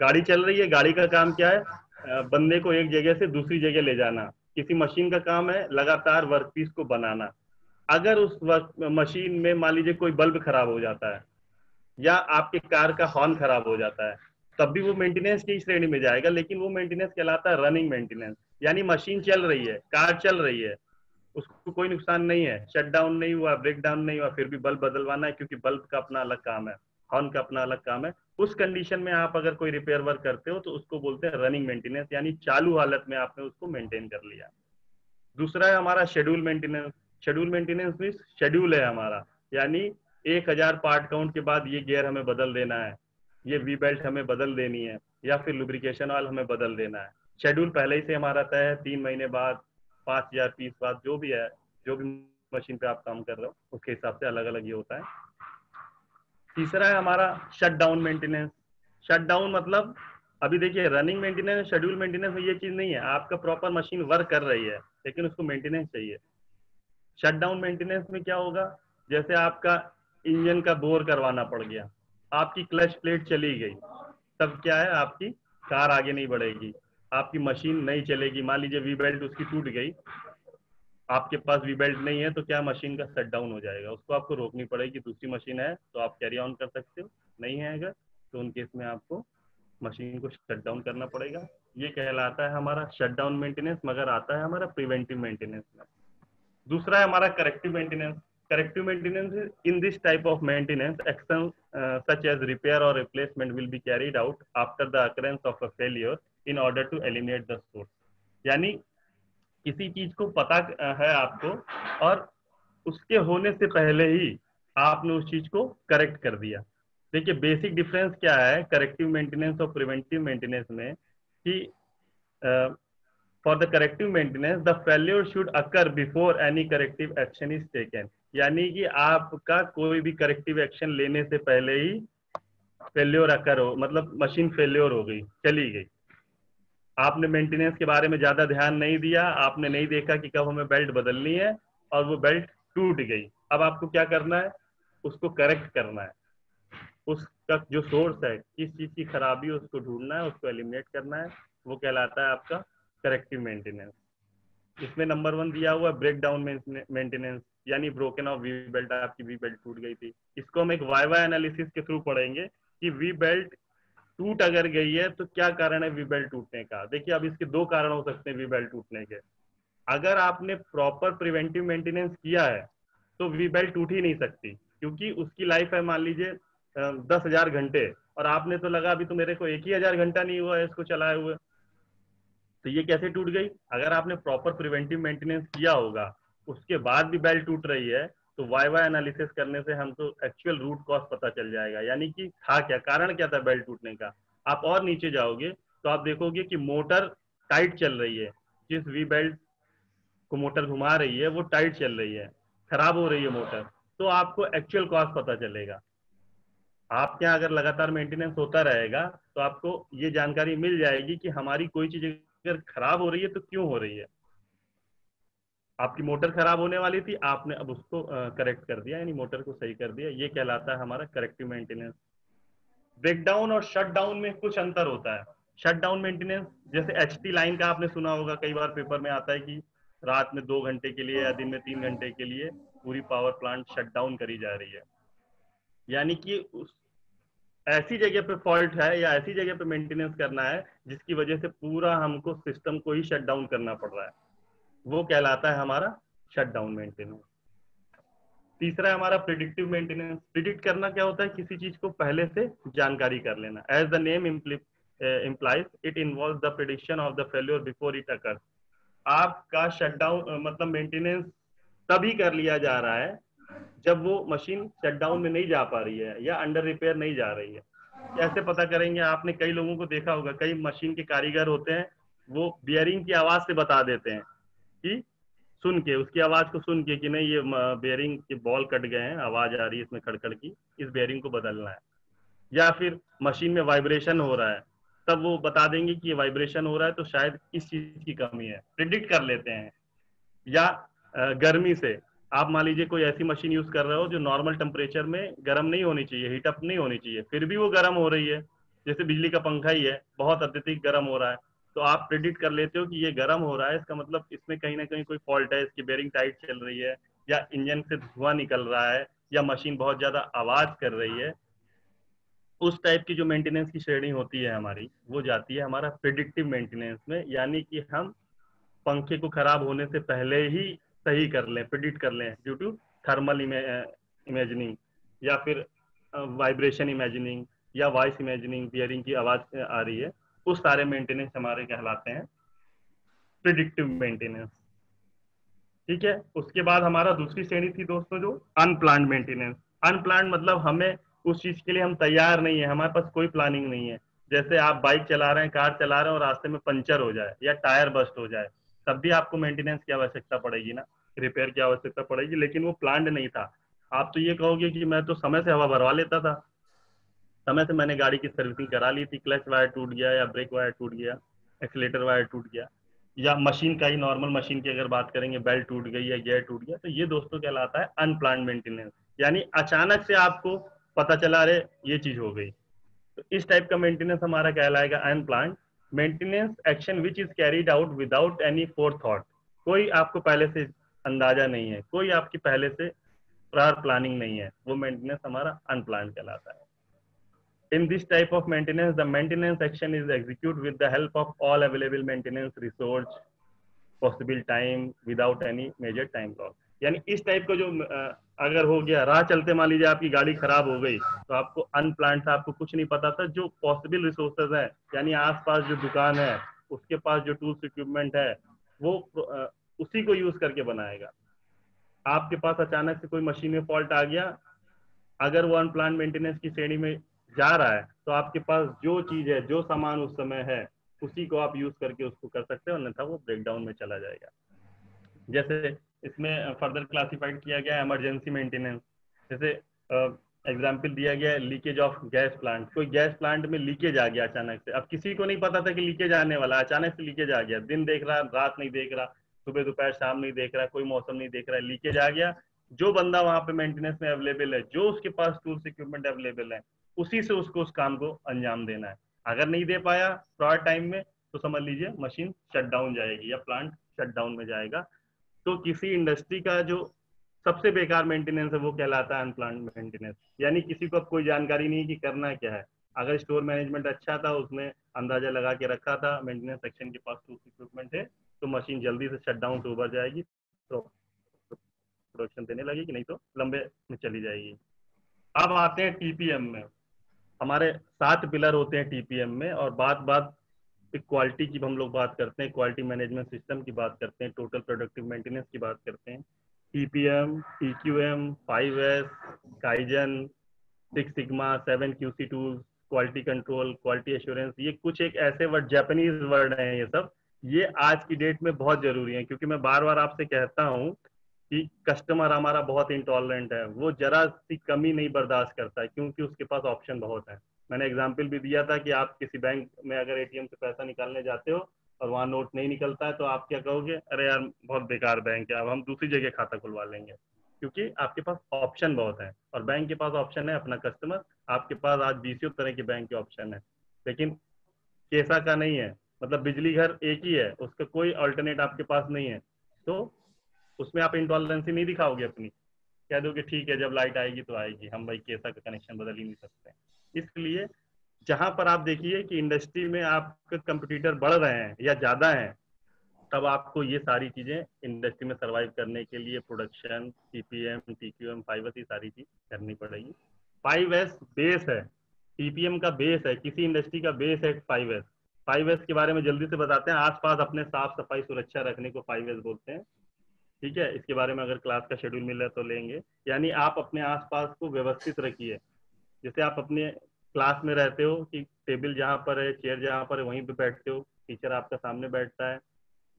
S1: गाड़ी चल रही है, गाड़ी का काम क्या है? बंदे को एक जगह से दूसरी जगह ले जाना। किसी मशीन का काम है, लगातार वर्कपीस को बनाना। अगर उस वर्क, मशीन में मान लीजिए कोई बल्ब खराब हो जाता है, या आपके कार का हॉर्न खराब हो जाता है, तब भी वो मेंटेनेंस की श्रेणी में जाएगा, लेकिन वो मेंटेनेंस कहलाता है रनिंग मेंटेनेंस यानी मशीन चल रही है, कार चल रही है, उसको कोई नुकसान नहीं है। शट डाउन नहीं हुआ ब्रेक डाउन नहीं हुआ, फिर भी बल्ब बदलवाना है, क्योंकि बल्ब का अपना अलग काम है। हॉर्न का अपना अलग काम है। उस कंडीशन में आप अगर कोई रिपेयर वर्क करते हो तो उसको बोलते हैं रनिंग मेंटेनेंस यानी चालू हालत में आपने उसको मेंटेन कर लिया। दूसरा है हमारा schedule maintenance schedule maintenance mean schedule है हमारा। यानी एक हज़ार पार्ट काउंट के बाद ये गियर हमें बदल देना है। ये वी बेल्ट हमें बदल देनी है, या फिर लुब्रिकेशन ऑयल हमें बदल देना है। शेड्यूल पहले ही से हमारा तय है, तीन महीने बाद, पाँच हज़ार पीस बाद, जो भी है, जो भी मशीन पे आप काम कर रहे हो, उसके हिसाब से अलग अलग ये होता है। तीसरा है हमारा shut down maintenance shut down मतलब अभी देखिए रनिंग मेंटेनेंस शेड्यूल मेंटेनेंस में ये चीज़ नहीं है। आपका प्रॉपर मशीन वर्क कर रही है, लेकिन उसको मेंटेनेंस चाहिए। शट डाउन मेंटेनेंस में क्या होगा? जैसे आपका इंजन का बोर करवाना पड़ गया, आपकी क्लच प्लेट चली गई, तब क्या है? आपकी कार आगे नहीं बढ़ेगी। आपकी मशीन नहीं चलेगी। मान लीजिए वी बेल्ट उसकी टूट गई आपके पास वी बेल्ट नहीं है तो क्या मशीन का शट डाउन हो जाएगा? उसको आपको रोकनी पड़ेगी। दूसरी मशीन है तो आप कैरी ऑन कर सकते हो। नहीं है अगर तो उन केस में आपको मशीन को शट डाउन करना पड़ेगा। ये कहलाता है हमारा शट डाउन मेंटेनेंस मगर आता है हमारा प्रिवेंटिव मेंटेनेंस में। दूसरा है हमारा corrective maintenance corrective maintenance in this type of maintenance action such as repair और replacement will be carried out after the occurrence of a failure in order to eliminate the source यानी किसी चीज़ को पता है आपको और उसके होने से पहले ही आपने उस चीज़ को करेक्ट कर दिया। देखिए बेसिक डिफरेंस क्या है? करेक्टिव मेंटेनेंस और प्रिवेंटिव मेंटेनेंस में कि for the corrective maintenance the failure should occur before any corrective action is taken यानी कि आपका कोई भी करेक्टिव एक्शन लेने से पहले ही फेल्योर अकर हो मतलब मशीन फेल्योर हो गई, चली गई। आपने मेंटेनेंस के बारे में ज़्यादा ध्यान नहीं दिया, आपने नहीं देखा कि कब हमें बेल्ट बदलनी है, और वो बेल्ट टूट गई। अब आपको क्या करना है? उसको करेक्ट करना है। उसका जो सोर्स है, किस चीज़ की खराबी है, उसको ढूंढना है, उसको एलिमिनेट करना है, वो कहलाता है आपका करेक्टिव मेंटेनेंस इसमें नंबर वन दिया हुआ है ब्रेक डाउन मेंटेनेंस यानी ब्रोकन ऑफ़ वी बेल्ट आपकी वी बेल्ट टूट गई थी। इसको हम एक वाई वाई एनालिसिस के थ्रू पढ़ेंगे कि वी बेल्ट टूट अगर गई है तो क्या कारण है वी बेल्ट टूटने का? देखिए, अब इसके दो कारण हो सकते हैं वी बेल्ट टूटने के। अगर आपने प्रॉपर प्रिवेंटिव मेंटेनेंस किया है तो वी बेल्ट टूट ही नहीं सकती, क्योंकि उसकी लाइफ है मान लीजिए दस हज़ार घंटे, और आपने तो लगा अभी तो मेरे को एक ही हज़ार घंटा नहीं हुआ है इसको चलाए हुए। तो ये कैसे टूट गई? अगर आपने प्रॉपर प्रिवेंटिव मेंटेनेंस किया होगा, उसके बाद भी बेल्ट टूट रही है तो वाई वाई एनालिसिस करने से हमको एक्चुअल रूट कॉज पता चल जाएगा। यानी कि था क्या? कारण क्या था बेल्ट टूटने का? आप और नीचे जाओगे तो आप देखोगे कि मोटर टाइट चल रही है। जिस वी बेल्ट को मोटर घुमा रही है, वो टाइट चल रही है। खराब हो रही है मोटर तो आपको एक्चुअल कॉस्ट पता चलेगा। आपके यहाँ अगर लगातार मेंटेनेंस होता रहेगा तो आपको ये जानकारी मिल जाएगी कि हमारी कोई चीज़ अगर खराब हो रही है तो क्यों हो रही है? आपकी मोटर खराब होने वाली थी, आपने अब उसको करेक्ट कर दिया, यानी मोटर को सही कर दिया। ये कहलाता है हमारा करेक्टिव मेंटेनेंस ब्रेकडाउन और शटडाउन में कुछ अंतर होता है। शट डाउन मेंटेनेंस जैसे एच लाइन का आपने सुना होगा, कई बार पेपर में आता है कि रात में दो घंटे के लिए या दिन में तीन घंटे के लिए पूरी पावर प्लांट शट डाउन करी जा रही है। यानी कि उस, ऐसी जगह पे फॉल्ट है या ऐसी जगह पे मेंटेनेंस करना है, जिसकी वजह से पूरा हमको सिस्टम को ही शट डाउन करना पड़ रहा है। वो कहलाता है हमारा शट डाउन मेंटेनेंस तीसरा है हमारा प्रिडिक्टिव मेंटेनेंस प्रिडिक्ट करना क्या होता है? किसी चीज़ को पहले से जानकारी कर लेना. As the name implies it involve the prediction of the failure before it occurs आपका शटडाउन मतलब मेंटेनेंस तभी कर लिया जा रहा है जब वो मशीन शटडाउन में नहीं जा पा रही है या अंडर रिपेयर नहीं जा रही है. कैसे पता करेंगे? आपने कई लोगों को देखा होगा, कई मशीन के कारीगर होते हैं, वो बियरिंग की आवाज़ से बता देते हैं। कि सुन के, उसकी आवाज़ को सुन के कि नहीं, ये बेयरिंग के बॉल कट गए हैं, आवाज़ आ रही है इसमें खड़खड़ की, इस बेयरिंग को बदलना है। या फिर मशीन में वाइब्रेशन हो रहा है, तब वो बता देंगे कि ये वाइब्रेशन हो रहा है तो शायद इस चीज़ की कमी है। प्रिडिक्ट कर लेते हैं। या गर्मी से, आप मान लीजिए कोई ऐसी मशीन यूज़ कर रहे हो जो नॉर्मल टेम्परेचर में गर्म नहीं होनी चाहिए हीटअप नहीं होनी चाहिए, फिर भी वो गर्म हो रही है। जैसे बिजली का पंखा ही है, बहुत अत्यधिक गर्म हो रहा है। तो आप प्रिडिक्ट कर लेते हो कि ये गर्म हो रहा है, इसका मतलब इसमें कहीं ना कहीं कोई फॉल्ट है, इसकी बेरिंग टाइट चल रही है, या इंजन से धुआँ निकल रहा है, या मशीन बहुत ज़्यादा आवाज़ कर रही है, उस टाइप की जो मेंटेनेंस की श्रेणी होती है हमारी, वो जाती है हमारा प्रिडिक्टिव मेंटेनेंस में, यानी कि हम पंखे को खराब होने से पहले ही सही कर लें प्रिडिक्ट कर लें ड्यू टू थर्मल इमेजिनिंग या फिर वाइब्रेशन इमेजिनिंग या वॉइस इमेजिनिंग बियरिंग की आवाज़ आ रही है। उस सारे मेंटेनेंस हमारे कहलाते हैं? प्रिडिक्टिव मेंटेनेंस ठीक है? उसके बाद हमारा दूसरी श्रेणी थी दोस्तों जो अनप्लान मेंटेनेंस अनप्लान मतलब हमें उस चीज़ के लिए हम तैयार नहीं है, हमारे पास कोई प्लानिंग नहीं है। जैसे आप बाइक चला रहे हैं, कार चला रहे हैं और रास्ते में पंचर हो जाए या टायर बस्ट हो जाए, तब भी आपको मेंटेनेंस की आवश्यकता पड़ेगी ना? रिपेयर की आवश्यकता पड़ेगी, लेकिन वो प्लान नहीं था। आप तो ये कहोगे कि मैं तो समय से हवा भरवा लेता था। समय से मैंने गाड़ी की सर्विसिंग करा ली थी, क्लच वायर टूट गया या ब्रेक वायर टूट गया एक्सीटर वायर टूट गया, या मशीन का ही नॉर्मल मशीन की अगर बात करेंगे बेल्ट टूट गई या गियर टूट गया तो ये दोस्तों कहलाता है अनप्लान मेंटेनेंस यानी अचानक से आपको पता चला रहे ये चीज़ हो गई। तो इस टाइप का मेंटेनेंस हमारा कहलाएगा unplanned maintenance action which is carried out without any forethought कोई आपको पहले से अंदाज़ा नहीं है, कोई आपकी पहले से प्रार प्लानिंग नहीं है, वो मेंटेनेंस हमारा अनप्लान कहलाता है। In this type of maintenance, the maintenance action is executed with the help of all available maintenance resource, possible time without any major time loss. यानी इस टाइप का जो अगर हो गया राह चलते मान लीजिए आपकी गाड़ी खराब हो गई तो आपको अनप्लान था आपको कुछ नहीं पता था जो पॉसिबल रिसोर्सेज है यानी आसपास जो दुकान है उसके पास जो टूल्स इक्विपमेंट है वो उसी को यूज़ करके बनाएगा आपके पास अचानक से कोई मशीन में फॉल्ट आ गया अगर वो अनप्लान मेंटेनेंस की श्रेणी में जा रहा है तो आपके पास जो चीज़ है, जो सामान उस समय है, उसी को आप यूज़ करके उसको कर सकते हो, अन्यथा वो ब्रेकडाउन में चला जाएगा। जैसे इसमें फर्दर क्लासिफाइड किया गया इमरजेंसी मेंटेनेंस जैसे एग्ज़ाम्पल दिया गया है लीकेज ऑफ़ गैस प्लांट कोई गैस प्लांट में लीकेज आ गया अचानक से। अब किसी को नहीं पता था कि लीकेज आने वाला अचानक से लीकेज आ गया। दिन देख रहा, रात नहीं देख रहा, सुबह दोपहर शाम नहीं देख रहा, कोई मौसम नहीं देख रहा लीकेज आ गया। जो बंदा वहाँ पे मेंटेनेंस में अवेलेबल है, जो उसके पास टूल्स इक्विपमेंट अवेलेबल है उसी से उसको उस काम को अंजाम देना है। अगर नहीं दे पाया शॉर्ट टाइम में तो समझ लीजिए मशीन शट डाउन जाएगी या प्लांट शट डाउन में जाएगा। तो किसी इंडस्ट्री का जो सबसे बेकार मेंटेनेंस है, वो कहलाता है अनप्लान मेंटेनेंस यानी किसी को अब कोई जानकारी नहीं कि करना क्या है। अगर स्टोर मैनेजमेंट अच्छा था, उसने अंदाज़ा लगा के रखा था मेंटेनेंस सेक्शन के पास इक्विपमेंट है तो मशीन जल्दी से शट डाउन से उभर जाएगी तो प्रोडक्शन देने लगेगी, नहीं तो लंबे में चली जाएगी। अब आते हैं टीपीएम में। हमारे सात पिलर होते हैं टीपीएम में और बात बात क्वालिटी की हम लोग बात करते हैं क्वालिटी मैनेजमेंट सिस्टम की बात करते हैं टोटल प्रोडक्टिव मेंटेनेंस की बात करते हैं। TPM TQM five S kaizen six sigma seven QC tools quality control quality assurance ये कुछ एक ऐसे वर्ड जापानीज वर्ड हैं ये सब। ये आज की डेट में बहुत ज़रूरी है, क्योंकि मैं बार बार आपसे कहता हूँ कि कस्टमर हमारा बहुत इंटॉलरेंट है, वो जरा सी कमी नहीं बर्दाश्त करता है, क्योंकि उसके पास ऑप्शन बहुत है। मैंने एग्ज़ाम्पल भी दिया था कि आप किसी बैंक में अगर एटीएम से पैसा निकालने जाते हो और वहाँ नोट नहीं निकलता है तो आप क्या कहोगे? अरे यार, बहुत बेकार बैंक है, अब हम दूसरी जगह खाता खुलवा लेंगे। क्योंकि आपके पास ऑप्शन बहुत है, और बैंक के पास ऑप्शन है अपना कस्टमर आपके पास आज बीसियों तरह के बैंक के ऑप्शन है। लेकिन कैसा का नहीं है? मतलब बिजली घर एक ही है, उसका कोई अल्टरनेट आपके पास नहीं है। तो उसमें आप इंटॉलरेंसी नहीं दिखाओगे अपनी। कह दोगे, ठीक है, जब लाइट आएगी तो आएगी। हम भाई कैसा का कनेक्शन बदल ही नहीं सकते। इसलिए जहाँ पर आप देखिए कि इंडस्ट्री में आपके कंपटीटर बढ़ रहे हैं या ज़्यादा हैं, तब आपको ये सारी चीज़ें इंडस्ट्री में सरवाइव करने के लिए प्रोडक्शन टीपीएम टीक्यूएम फाइव ये सारी चीज़ करनी पड़ेगी। फाइव एस बेस है। टीपीएम का बेस है। किसी इंडस्ट्री का बेस है फाइव एस फाइव एस के बारे में जल्दी से बताते हैं। आसपास अपने साफ़ सफ़ाई सुरक्षा रखने को फाइव एस बोलते हैं। ठीक है, इसके बारे में अगर क्लास का शेड्यूल मिल रहा है तो लेंगे। यानी आप अपने आसपास को व्यवस्थित रखिए। जैसे आप अपने क्लास में रहते हो कि टेबल जहाँ पर है चेयर जहाँ पर है, वहीं पे बैठते हो टीचर आपका सामने बैठता है।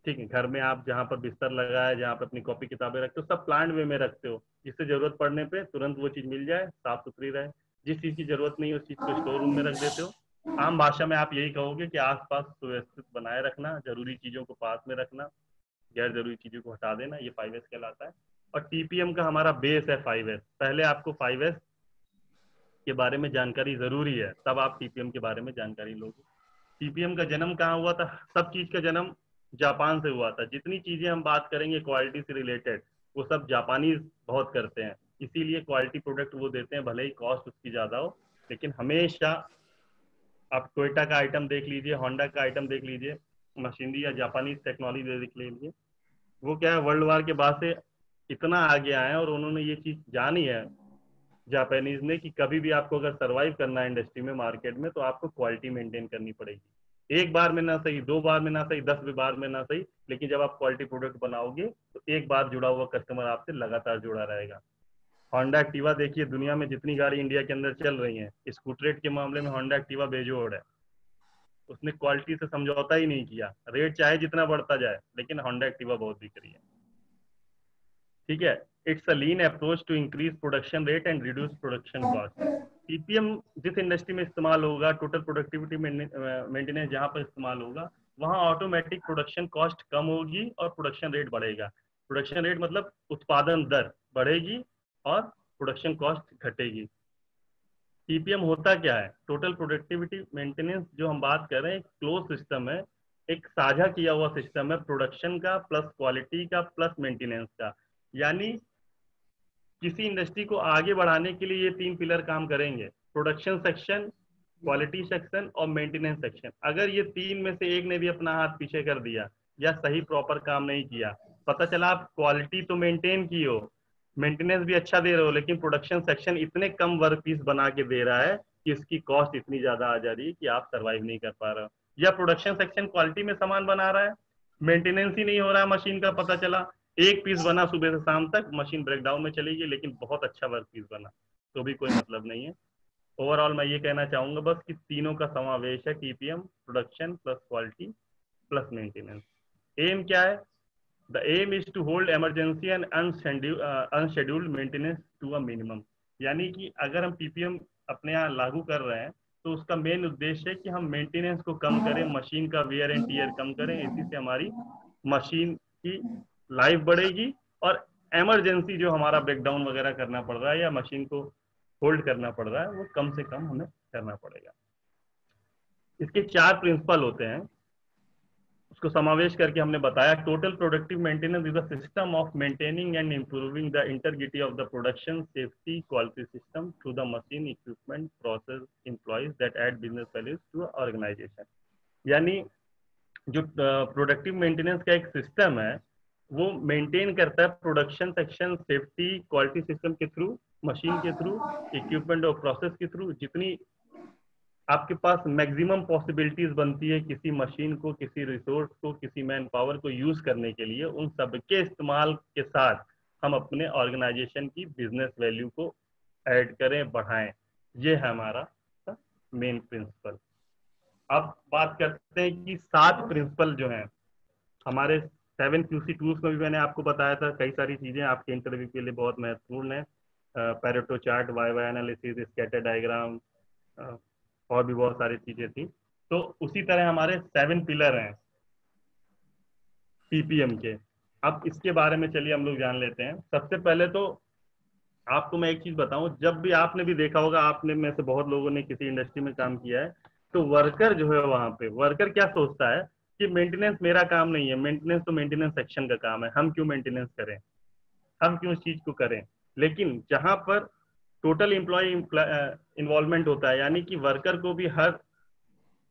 S1: ठीक है, घर में आप जहाँ पर बिस्तर लगा है, जहाँ पर अपनी कॉपी किताबें रखते हो, सब प्लांट वे में रखते हो। जिससे ज़रूरत पड़ने पे तुरंत वो चीज़ मिल जाए साफ़ सुथरी रहे। जिस चीज़ की ज़रूरत नहीं है, उस चीज़ को स्टोर रूम में रख देते हो। आम भाषा में आप यही कहोगे कि आसपास सुव्यवस्थित बनाए रखना, ज़रूरी चीज़ों को पास में रखना। गैर ज़रूरी चीज़ों को हटा देना, ये फाइव एस कहलाता है। और टीपीएम का हमारा बेस है फाइव एस पहले आपको फाइव एस के बारे में जानकारी ज़रूरी है, तब आप टीपीएम के बारे में जानकारी लोगे। टीपीएम का जन्म कहाँ हुआ था? सब चीज़ का जन्म जापान से हुआ था। जितनी चीज़ें हम बात करेंगे क्वालिटी से रिलेटेड वो सब जापानीज बहुत करते हैं। इसीलिए क्वालिटी प्रोडक्ट वो देते हैं, भले ही कॉस्ट उसकी ज़्यादा हो, लेकिन हमेशा आप टोयोटा का आइटम देख लीजिए होंडा का आइटम देख लीजिए, मशीनरी या जापानीज टेक्नोलॉजी देख लीजिए। वो क्या है वर्ल्ड वार के बाद से इतना आगे आए और उन्होंने ये चीज़ जानी है जापानीज ने कि कभी भी आपको अगर सरवाइव करना है इंडस्ट्री में मार्केट में तो आपको क्वालिटी मेंटेन करनी पड़ेगी। एक बार में ना सही, दो बार में ना सही, दस बार में ना सही, लेकिन जब आप क्वालिटी प्रोडक्ट बनाओगे तो एक बार जुड़ा हुआ कस्टमर आपसे लगातार जुड़ा रहेगा। होंडा एक्टिवा देखिए, दुनिया में जितनी गाड़ी इंडिया के अंदर चल रही है स्कूटरेट के मामले में होंडा एक्टिवा बेजोड़ है। उसने क्वालिटी से समझौता ही नहीं किया। रेट चाहे जितना बढ़ता जाए, लेकिन होंडा एक्टिवा बहुत बिक रही है। ठीक है? It's a lean approach to increase production rate and reduce production cost PPM जिस इंडस्ट्री में इस्तेमाल होगा टोटल प्रोडक्टिविटी मेंटेनेंस जहाँ पर इस्तेमाल होगा, वहाँ ऑटोमेटिक प्रोडक्शन कॉस्ट कम होगी और प्रोडक्शन रेट बढ़ेगा। प्रोडक्शन रेट मतलब उत्पादन दर बढ़ेगी और प्रोडक्शन कॉस्ट घटेगी। टीपीएम होता क्या है? टोटल प्रोडक्टिविटी मेंटेनेंस जो हम बात कर रहे हैं क्लोज सिस्टम है, एक साझा किया हुआ सिस्टम है प्रोडक्शन का प्लस क्वालिटी का प्लस मेंटेनेंस का। यानी किसी इंडस्ट्री को आगे बढ़ाने के लिए ये तीन पिलर काम करेंगे। प्रोडक्शन सेक्शन क्वालिटी सेक्शन और मेंटेनेंस सेक्शन अगर ये तीन में से एक ने भी अपना हाथ पीछे कर दिया या सही प्रॉपर काम नहीं किया, पता चला आप क्वालिटी तो मेंटेन की हो। मेंटेनेंस भी अच्छा दे रहे हो, लेकिन प्रोडक्शन सेक्शन इतने कम वर्क पीस बना के दे रहा है कि इसकी कॉस्ट इतनी ज़्यादा आ जा रही है कि आप सर्वाइव नहीं कर पा रहे हो। या प्रोडक्शन सेक्शन क्वालिटी में सामान बना रहा है, मेंटेनेंस ही नहीं हो रहा है मशीन का पता चला। एक पीस बना सुबह से शाम तक, मशीन ब्रेकडाउन में चलेगी लेकिन बहुत अच्छा वर्क पीस बना तो भी कोई मतलब नहीं है। ओवरऑल मैं ये कहना चाहूँगा बस कि तीनों का समावेश है TPM production plus quality plus maintenance M क्या है? The aim is to hold emergency and unscheduled, uh, unscheduled maintenance to a minimum. यानी कि अगर हम पीपीएम अपने यहाँ लागू कर रहे हैं तो उसका मेन उद्देश्य है कि हम मेंटेनेंस को कम करें मशीन का वेयर एंड टीयर कम करें। इसी से हमारी मशीन की लाइफ बढ़ेगी और एमरजेंसी जो हमारा ब्रेकडाउन वगैरह करना पड़ रहा है या मशीन को होल्ड करना पड़ रहा है वो कम से कम हमें करना पड़ेगा। इसके चार प्रिंसिपल होते हैं। उसको समावेश करके हमने बताया total productive maintenance is a system of maintaining and improving the integrity of the production safety quality system through the machine equipment process employees that add business values to organization यानी जो productive maintenance का एक system है, वो maintain करता है production section safety quality system के through machine के थ्रू इक्विपमेंट और प्रोसेस के थ्रू जितनी आपके पास मैक्सिमम पॉसिबिलिटीज बनती है किसी मशीन को, किसी रिसोर्स को, किसी मैन पावर को यूज़ करने के लिए उन सबके इस्तेमाल के साथ हम अपने ऑर्गेनाइजेशन की बिज़नेस वैल्यू को ऐड करें, बढ़ाएँ। ये है हमारा मेन प्रिंसिपल अब बात करते हैं कि सात प्रिंसिपल जो हैं, हमारे सेवन क्यूसी टूल्स में भी मैंने आपको बताया था, कई सारी चीज़ें आपके इंटरव्यू के लिए बहुत महत्वपूर्ण है। Pareto chart why why analysis scatter diagram और भी बहुत सारी चीज़ें थी। तो उसी तरह हमारे सेवन पिलर हैं पीपीएम के। अब इसके बारे में चलिए हम लोग जान लेते हैं। सबसे पहले तो आपको मैं एक चीज़ बताऊँ, जब भी आपने भी देखा होगा, आपने में से बहुत लोगों ने किसी इंडस्ट्री में काम किया है तो वर्कर जो है वहाँ पे वर्कर क्या सोचता है कि मेंटेनेंस मेरा काम नहीं है मेंटेनेंस तो मेंटेनेंस सेक्शन का काम है। हम क्यों मेंटेनेंस करें? हम क्यों उस चीज़ को करें? लेकिन जहाँ पर टोटल एम्प्लॉय इन्वॉल्वमेंट होता है। यानी कि वर्कर को भी हर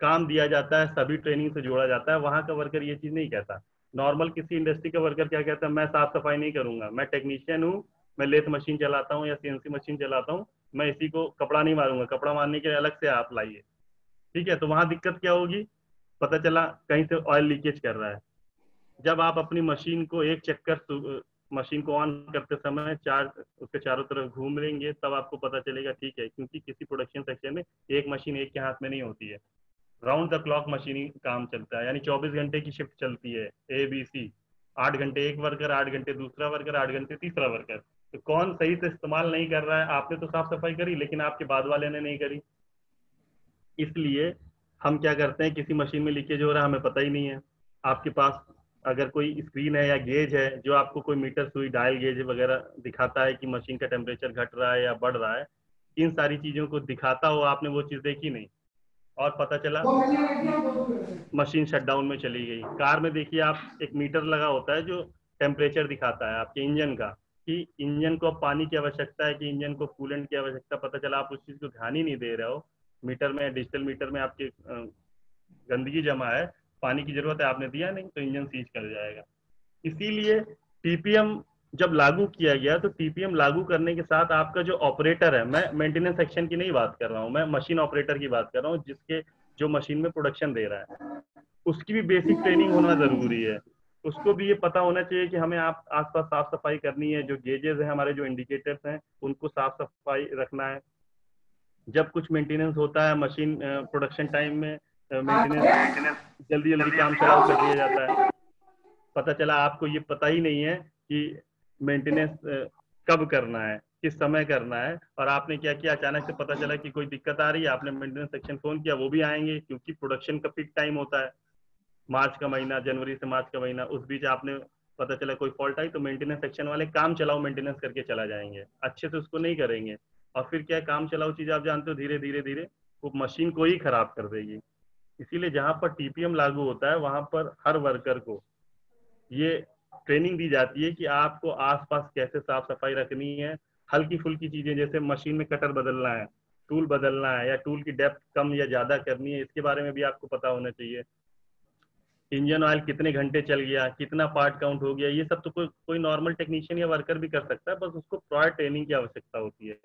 S1: काम दिया जाता है, सभी ट्रेनिंग से जोड़ा जाता है। वहाँ का वर्कर ये चीज़ नहीं कहता। नॉर्मल किसी इंडस्ट्री का वर्कर क्या कहता है, मैं साफ़ सफ़ाई नहीं करूँगा। मैं टेक्नीशियन हूँ, मैं लेथ मशीन चलाता हूँ या सीएनसी मशीन चलाता हूँ, मैं इसी को कपड़ा नहीं मारूँगा। कपड़ा मारने के लिए अलग से आप लाइए। ठीक है? तो वहाँ दिक्कत क्या होगी? पता चला कहीं से ऑयल लीकेज कर रहा है। जब आप अपनी मशीन को एक चक्कर मशीन को ऑन करते समय चार, उसके चारों तरफ़ घूम लेंगे, तब आपको पता चलेगा ठीक है, क्योंकि किसी प्रोडक्शन सेक्शन में एक मशीन एक के हाथ में नहीं होती है। राउंड द क्लॉक मशीनिंग काम चलता है, यानी 24 घंटे की शिफ्ट चलती है ए बी सी आठ घंटे एक वर्कर आठ घंटे दूसरा वर्कर आठ घंटे तीसरा वर्कर तो कौन सही से इस्तेमाल नहीं कर रहा है, आपने तो साफ़ सफ़ाई करी, लेकिन आपके बाद वाले ने नहीं करी। इसलिए हम क्या करते हैं, किसी मशीन में लीकेज हो रहा है, हमें पता ही नहीं है। आपके पास अगर कोई स्क्रीन है या गेज है जो आपको कोई मीटर सुई डायल गेज वगैरह दिखाता है कि मशीन का टेम्परेचर घट रहा है या बढ़ रहा है इन सारी चीज़ों को दिखाता हो आपने वो चीज़ देखी नहीं। और पता चला मशीन शटडाउन में चली गई। कार में देखिए आप एक मीटर लगा होता है जो टेम्परेचर दिखाता है आपके इंजन का कि इंजन को पानी की आवश्यकता है कि इंजन को कूलेंट की आवश्यकता पता चला आप उस चीज़ को ध्यान ही नहीं दे रहे हो। मीटर में डिजिटल मीटर में आपके गंदगी जमा है पानी की ज़रूरत है, आपने दिया नहीं तो इंजन सीज कर जाएगा। इसीलिए टीपीएम जब लागू किया गया तो टीपीएम लागू करने के साथ आपका जो ऑपरेटर है, मैं मेंटेनेंस सेक्शन की नहीं बात कर रहा हूँ, मैं मशीन ऑपरेटर की बात कर रहा हूँ, जिसके जो मशीन में प्रोडक्शन दे रहा है। उसकी भी बेसिक ट्रेनिंग होना ज़रूरी है। उसको भी ये पता होना चाहिए कि हमें आप आसपास साफ़ सफ़ाई करनी है, जो गेजेस है, हमारे जो इंडिकेटर्स हैं, उनको साफ़ सफ़ाई रखना है। जब कुछ मेंटेनेंस होता है मशीन प्रोडक्शन टाइम में मेंटेनेंस जल्दी जल्दी काम चलाओ कर दिया जाता है। पता चला आपको ये पता ही नहीं है कि मेंटेनेंस कब करना है किस समय करना है और आपने क्या किया? अचानक से पता चला कि कोई दिक्कत आ रही है आपने मेंटेनेंस सेक्शन फ़ोन किया वो भी आएँगे क्योंकि प्रोडक्शन का पिक टाइम होता है। मार्च का महीना जनवरी से मार्च का महीना उस बीच आपने पता चला कोई फॉल्ट आई तो मेंटेनेंस सेक्शन वाले काम चलाओ मेंटेनेंस करके चला जाएँगे। अच्छे से उसको नहीं करेंगे। और फिर क्या काम चलाओ चीज़ आप जानते हो धीरे धीरे धीरे वो मशीन को ही खराब कर देगी। इसीलिए जहाँ पर टीपीएम लागू होता है, वहाँ पर हर वर्कर को ये ट्रेनिंग दी जाती है कि आपको आसपास कैसे साफ़ सफ़ाई रखनी है। हल्की फुल्की चीज़ें जैसे मशीन में कटर बदलना है टूल बदलना है, या टूल की डेप्थ कम या ज़्यादा करनी है, इसके बारे में भी आपको पता होना चाहिए। इंजन ऑयल कितने घंटे चल गया, कितना पार्ट काउंट हो गया, ये सब तो कोई कोई नॉर्मल टेक्नीशियन या वर्कर भी कर सकता है, बस उसको प्रॉयर ट्रेनिंग की आवश्यकता होती है।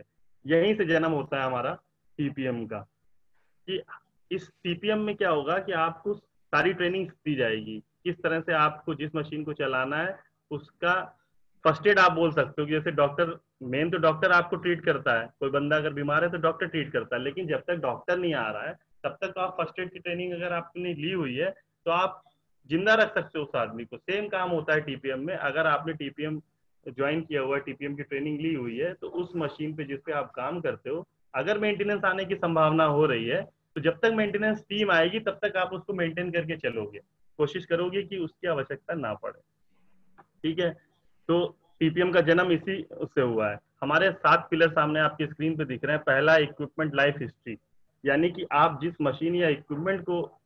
S1: यहीं से जन्म होता है हमारा टीपीएम का कि इस टीपीएम में क्या होगा कि आपको सारी ट्रेनिंग दी जाएगी। किस तरह से आपको, जिस मशीन को चलाना है, उसका फ़र्स्ट एड आप बोल सकते हो कि जैसे डॉक्टर मेन तो डॉक्टर आपको ट्रीट करता है। कोई बंदा अगर बीमार है तो डॉक्टर ट्रीट करता है, लेकिन जब तक डॉक्टर नहीं आ रहा है, तब तक तो आप फ़र्स्ट एड की ट्रेनिंग अगर आपने ली हुई है तो आप ज़िंदा रख सकते हो उस आदमी को। सेम काम होता है टीपीएम में। अगर आपने टीपीएम ज्वाइन किया हुआ है टीपीएम की ट्रेनिंग ली हुई है तो उस मशीन पे जिसपे आप काम करते हो, अगर मेंटेनेंस आने की संभावना हो रही है तो जब तक मेंटेनेंस टीम आएगी, तब तक आप उसको मेंटेन करके चलोगे। कोशिश करोगे कि उसकी आवश्यकता ना पड़े। ठीक है? तो पीपीएम का जन्म इसी उससे हुआ है। हमारे सात पिलर सामने आपकी स्क्रीन पे दिख रहे हैं। पहला इक्विपमेंट लाइफ हिस्ट्री यानी कि आप जिस मशीन या इक्विपमेंट को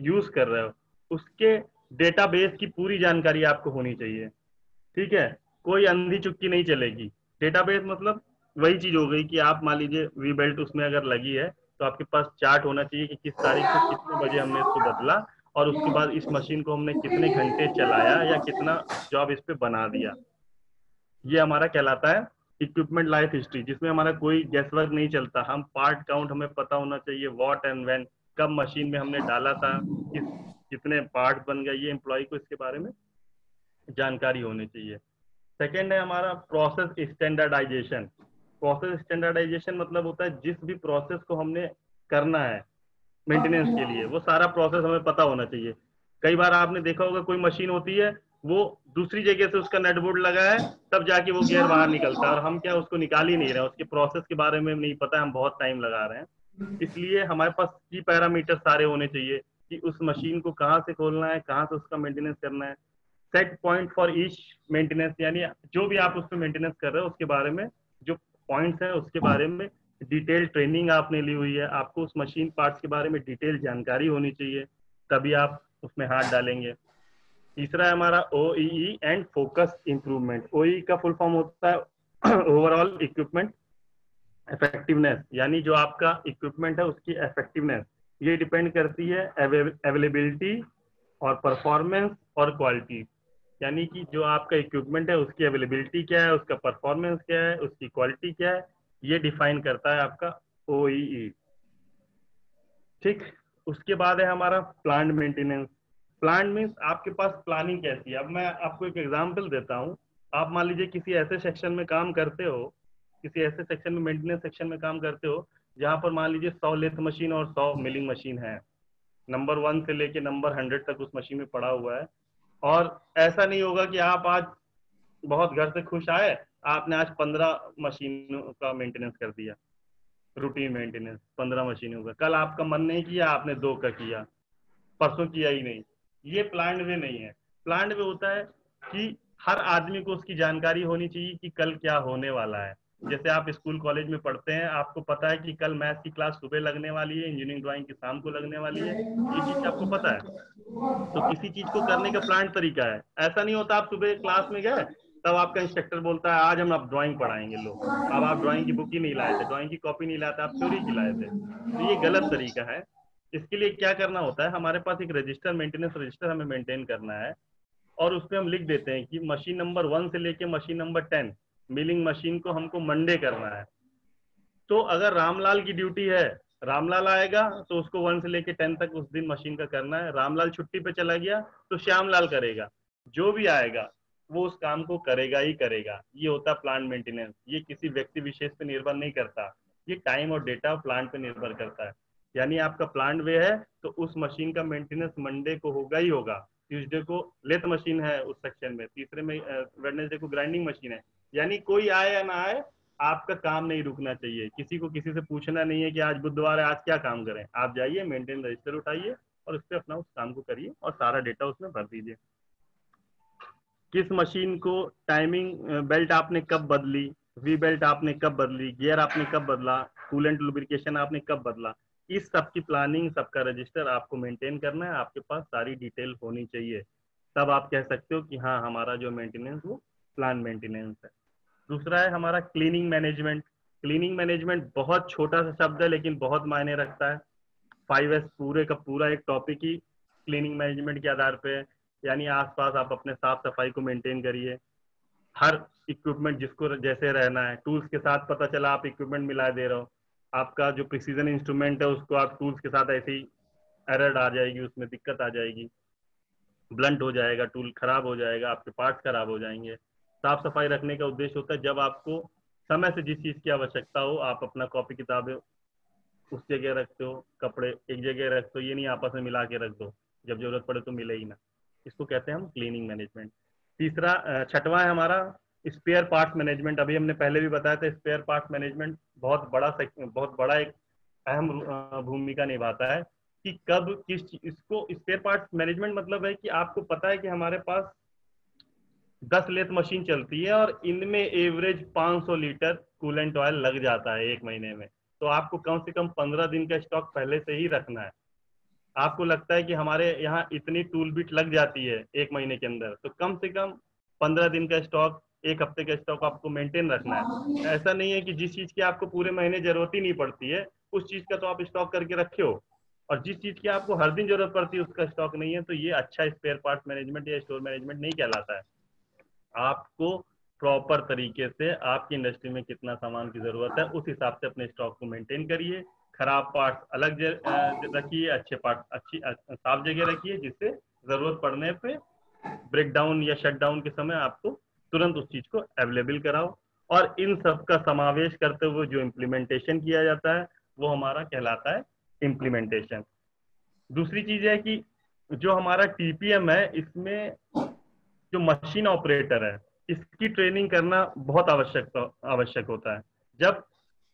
S1: यूज़ कर रहे हो, उसके डेटाबेस की पूरी जानकारी आपको होनी चाहिए। ठीक है? कोई अंधी चुक्की नहीं चलेगी। डेटाबेस मतलब वही चीज़ हो गई कि आप मान लीजिए वी बेल्ट उसमें अगर लगी है तो आपके पास चार्ट होना चाहिए कि किस तारीख को कितने बजे हमने इसको बदला और उसके बाद इस मशीन को हमने कितने घंटे चलाया या कितना जॉब इस पे बना दिया। ये हमारा कहलाता है इक्विपमेंट लाइफ हिस्ट्री जिसमें हमारा कोई गैसवर्क नहीं चलता। हम पार्ट काउंट हमें पता होना चाहिए वॉट एंड वेन कब मशीन में हमने डाला था, किस, कितने पार्ट बन गए, ये एम्प्लॉय को इसके बारे में जानकारी होनी चाहिए। सेकेंड है हमारा प्रोसेस स्टैंडर्डाइजेशन प्रोसेस स्टैंडर्डाइजेशन मतलब होता है जिस भी प्रोसेस को हमने करना है मेंटेनेंस के लिए, वो सारा प्रोसेस हमें पता होना चाहिए। कई बार आपने देखा होगा कोई मशीन होती है, वो दूसरी जगह से उसका नेटबोर्ड लगा है, तब जाके वो गेयर बाहर निकलता है और हम क्या उसको निकाल ही नहीं रहे उसके प्रोसेस के बारे में नहीं पता है, हम बहुत टाइम लगा रहे हैं। इसलिए हमारे पास की पैरामीटर सारे होने चाहिए कि उस मशीन को कहाँ से खोलना है, कहाँ से उसका मेंटेनेंस करना है। Set point for each maintenance यानी जो भी आप उसमें मेंटेनेंस कर रहे हो, उसके बारे में पॉइंट्स हैं, उसके बारे में डिटेल ट्रेनिंग आपने ली हुई है। आपको उस मशीन पार्ट्स के बारे में डिटेल जानकारी होनी चाहिए, तभी आप उसमें हाथ डालेंगे। तीसरा है हमारा O and focus improvement O का फुल फॉर्म होता है ओवरऑल इक्विपमेंट इफेक्टिवनेस यानी जो आपका इक्विपमेंट है, उसकी इफेक्टिवनेस ये डिपेंड करती है अवेलेबिलिटी और परफॉर्मेंस और क्वालिटी यानी कि जो आपका इक्विपमेंट है, उसकी अवेलेबिलिटी क्या है, उसका परफॉर्मेंस क्या है, उसकी क्वालिटी क्या है, ये डिफाइन करता है आपका ओ e e। ठीक? उसके बाद है हमारा प्लांट मेंटेनेंस प्लांट मीन्स आपके पास प्लानिंग कैसी है? अब मैं आपको एक एग्जांपल देता हूँ। आप मान लीजिए किसी ऐसे सेक्शन में काम करते हो, किसी ऐसे सेक्शन में मेंटेनेंस सेक्शन में काम करते हो, जहाँ पर मान लीजिए सौ लेथ मशीन और सौ मिलिंग मशीन है। नंबर वन से लेके नंबर हंड्रेड तक उस मशीन में पड़ा हुआ है। और ऐसा नहीं होगा कि आप आज बहुत घर से खुश आए, आपने आज पंद्रह मशीनों का मेंटेनेंस कर दिया रूटीन मेंटेनेंस पंद्रह मशीनों का। कल आपका मन नहीं किया, आपने दो का किया, परसों किया ही नहीं। ये प्लांट वे नहीं है। प्लांट वे होता है कि हर आदमी को उसकी जानकारी होनी चाहिए कि कल क्या होने वाला है। जैसे आप स्कूल, कॉलेज में पढ़ते हैं, आपको पता है कि कल मैथ की क्लास सुबह लगने वाली है, इंजीनियरिंग ड्राइंग की शाम को लगने वाली है। ये चीज़ आपको पता है। तो किसी चीज़ को करने का प्लान तरीका है। ऐसा नहीं होता आप सुबह क्लास में गए, तब आपका इंस्ट्रक्टर बोलता है, आज हम आप ड्राइंग पढ़ाएँगे लोग अब आप ड्राइंग की बुक ही नहीं लाए थे, ड्राइंग की कॉपी नहीं लाए थे, आप चोरी की लाए थे। तो ये गलत तरीका है। इसके लिए क्या करना होता है, हमारे पास एक रजिस्टर, मेंटेनेंस रजिस्टर हमें मेंटेन करना है, और उसमें हम लिख देते हैं कि मशीन नंबर वन से लेके machine number ten milling machine को हमको मंडे करना है। तो अगर रामलाल की ड्यूटी है, रामलाल आएगा तो उसको वन से लेके टेन तक उस दिन मशीन का करना है। रामलाल छुट्टी पे चला गया तो श्यामलाल करेगा। जो भी आएगा, वो उस काम को करेगा ही करेगा। ये होता प्लांट मेंटेनेंस ये किसी व्यक्ति विशेष पे निर्भर नहीं करता। ये टाइम और डेटा प्लांट पे निर्भर करता है। यानी आपका प्लांट वे है तो उस मशीन का मेंटेनेंस मंडे को होगा ही होगा। ट्यूजडे को लेथ मशीन है उस सेक्शन में। तीसरे में वेडनेसडे को ग्राइंडिंग मशीन है। यानी कोई आए या ना आए, आपका काम नहीं रुकना चाहिए। किसी को किसी से पूछना नहीं है कि आज बुधवार है, आज क्या काम करें। आप जाइए मेंटेन रजिस्टर उठाइए और उस पर अपना उस काम को करिए और सारा डेटा उसमें भर दीजिए। किस मशीन को टाइमिंग बेल्ट आपने कब बदली वी बेल्ट आपने कब बदली गियर आपने कब बदला कूलेंट लुब्रिकेशन आपने कब बदला, इस सब की प्लानिंग सबका रजिस्टर आपको मेंटेन करना है। आपके पास सारी डिटेल होनी चाहिए। तब आप कह सकते हो कि हाँ हमारा जो मेंटेनेंस वो प्लान मेंटेनेंस है। दूसरा है हमारा क्लीनिंग मैनेजमेंट क्लीनिंग मैनेजमेंट बहुत छोटा सा शब्द है, लेकिन बहुत मायने रखता है। फाइव एस पूरे का पूरा एक टॉपिक ही क्लीनिंग मैनेजमेंट के आधार पे है। यानी आसपास आप अपने साफ़ सफ़ाई को मेंटेन करिए। हर इक्विपमेंट जिसको जैसे रहना है टूल्स के साथ पता चला आप इक्विपमेंट मिला दे रहे हो। आपका जो प्रिसीजन इंस्ट्रूमेंट है, उसको आप टूल्स के साथ ऐसे ही एरर आ जाएगी, उसमें दिक्कत आ जाएगी। ब्लंट हो जाएगा टूल खराब हो जाएगा, आपके पार्ट्स खराब हो जाएँगे। साफ़ सफ़ाई रखने का उद्देश्य होता है जब आपको समय से जिस चीज़ की आवश्यकता हो, आप अपना कॉपी किताब उस जगह रखते हो कपड़े एक जगह रखते हो ये नहीं आपस में मिला के रख दो, जब ज़रूरत पड़े तो मिले ही ना। इसको कहते हैं हम क्लीनिंग मैनेजमेंट तीसरा छठवा है हमारा स्पेयर पार्ट मैनेजमेंट अभी हमने पहले भी बताया था स्पेयर पार्ट मैनेजमेंट बहुत बड़ा बहुत बड़ा एक अहम भूमिका निभाता है कि कब किस इसको स्पेयर पार्ट मैनेजमेंट मतलब है कि आपको पता है कि हमारे पास दस लेथ मशीन चलती है और इनमें एवरेज 500 लीटर कूलेंट ऑयल लग जाता है एक महीने में। तो आपको कम से कम पंद्रह दिन का स्टॉक पहले से ही रखना है। आपको लगता है कि हमारे यहाँ इतनी टूल बिट लग जाती है एक महीने के अंदर तो कम से कम पंद्रह दिन का स्टॉक एक हफ़्ते का स्टॉक आपको मेंटेन रखना है। ऐसा नहीं है कि जिस चीज़ की आपको पूरे महीने ज़रूरत ही नहीं पड़ती है, उस चीज़ का तो आप स्टॉक करके रखे हो। और जिस चीज़ की आपको हर दिन ज़रूरत पड़ती है, उसका स्टॉक नहीं है तो ये अच्छा स्पेयर पार्ट मैनेजमेंट या स्टोर मैनेजमेंट नहीं कहलाता है। आपको प्रॉपर तरीके से आपकी इंडस्ट्री में कितना सामान की ज़रूरत है, उस हिसाब से अपने स्टॉक को मेंटेन करिए। खराब पार्ट अलग रखिए, अच्छे पार्ट अच्छी साफ़ जगह रखिए, जिससे ज़रूरत पड़ने पे ब्रेकडाउन या शटडाउन के समय आपको तुरंत उस चीज़ को अवेलेबल कराओ। और इन सब का समावेश करते हुए जो इम्प्लीमेंटेशन किया जाता है, वो हमारा कहलाता है इम्प्लीमेंटेशन दूसरी चीज़ है कि जो हमारा टीपीएम है, इसमें जो मशीन ऑपरेटर है, इसकी ट्रेनिंग करना बहुत आवश्यक आवश्यक होता है। जब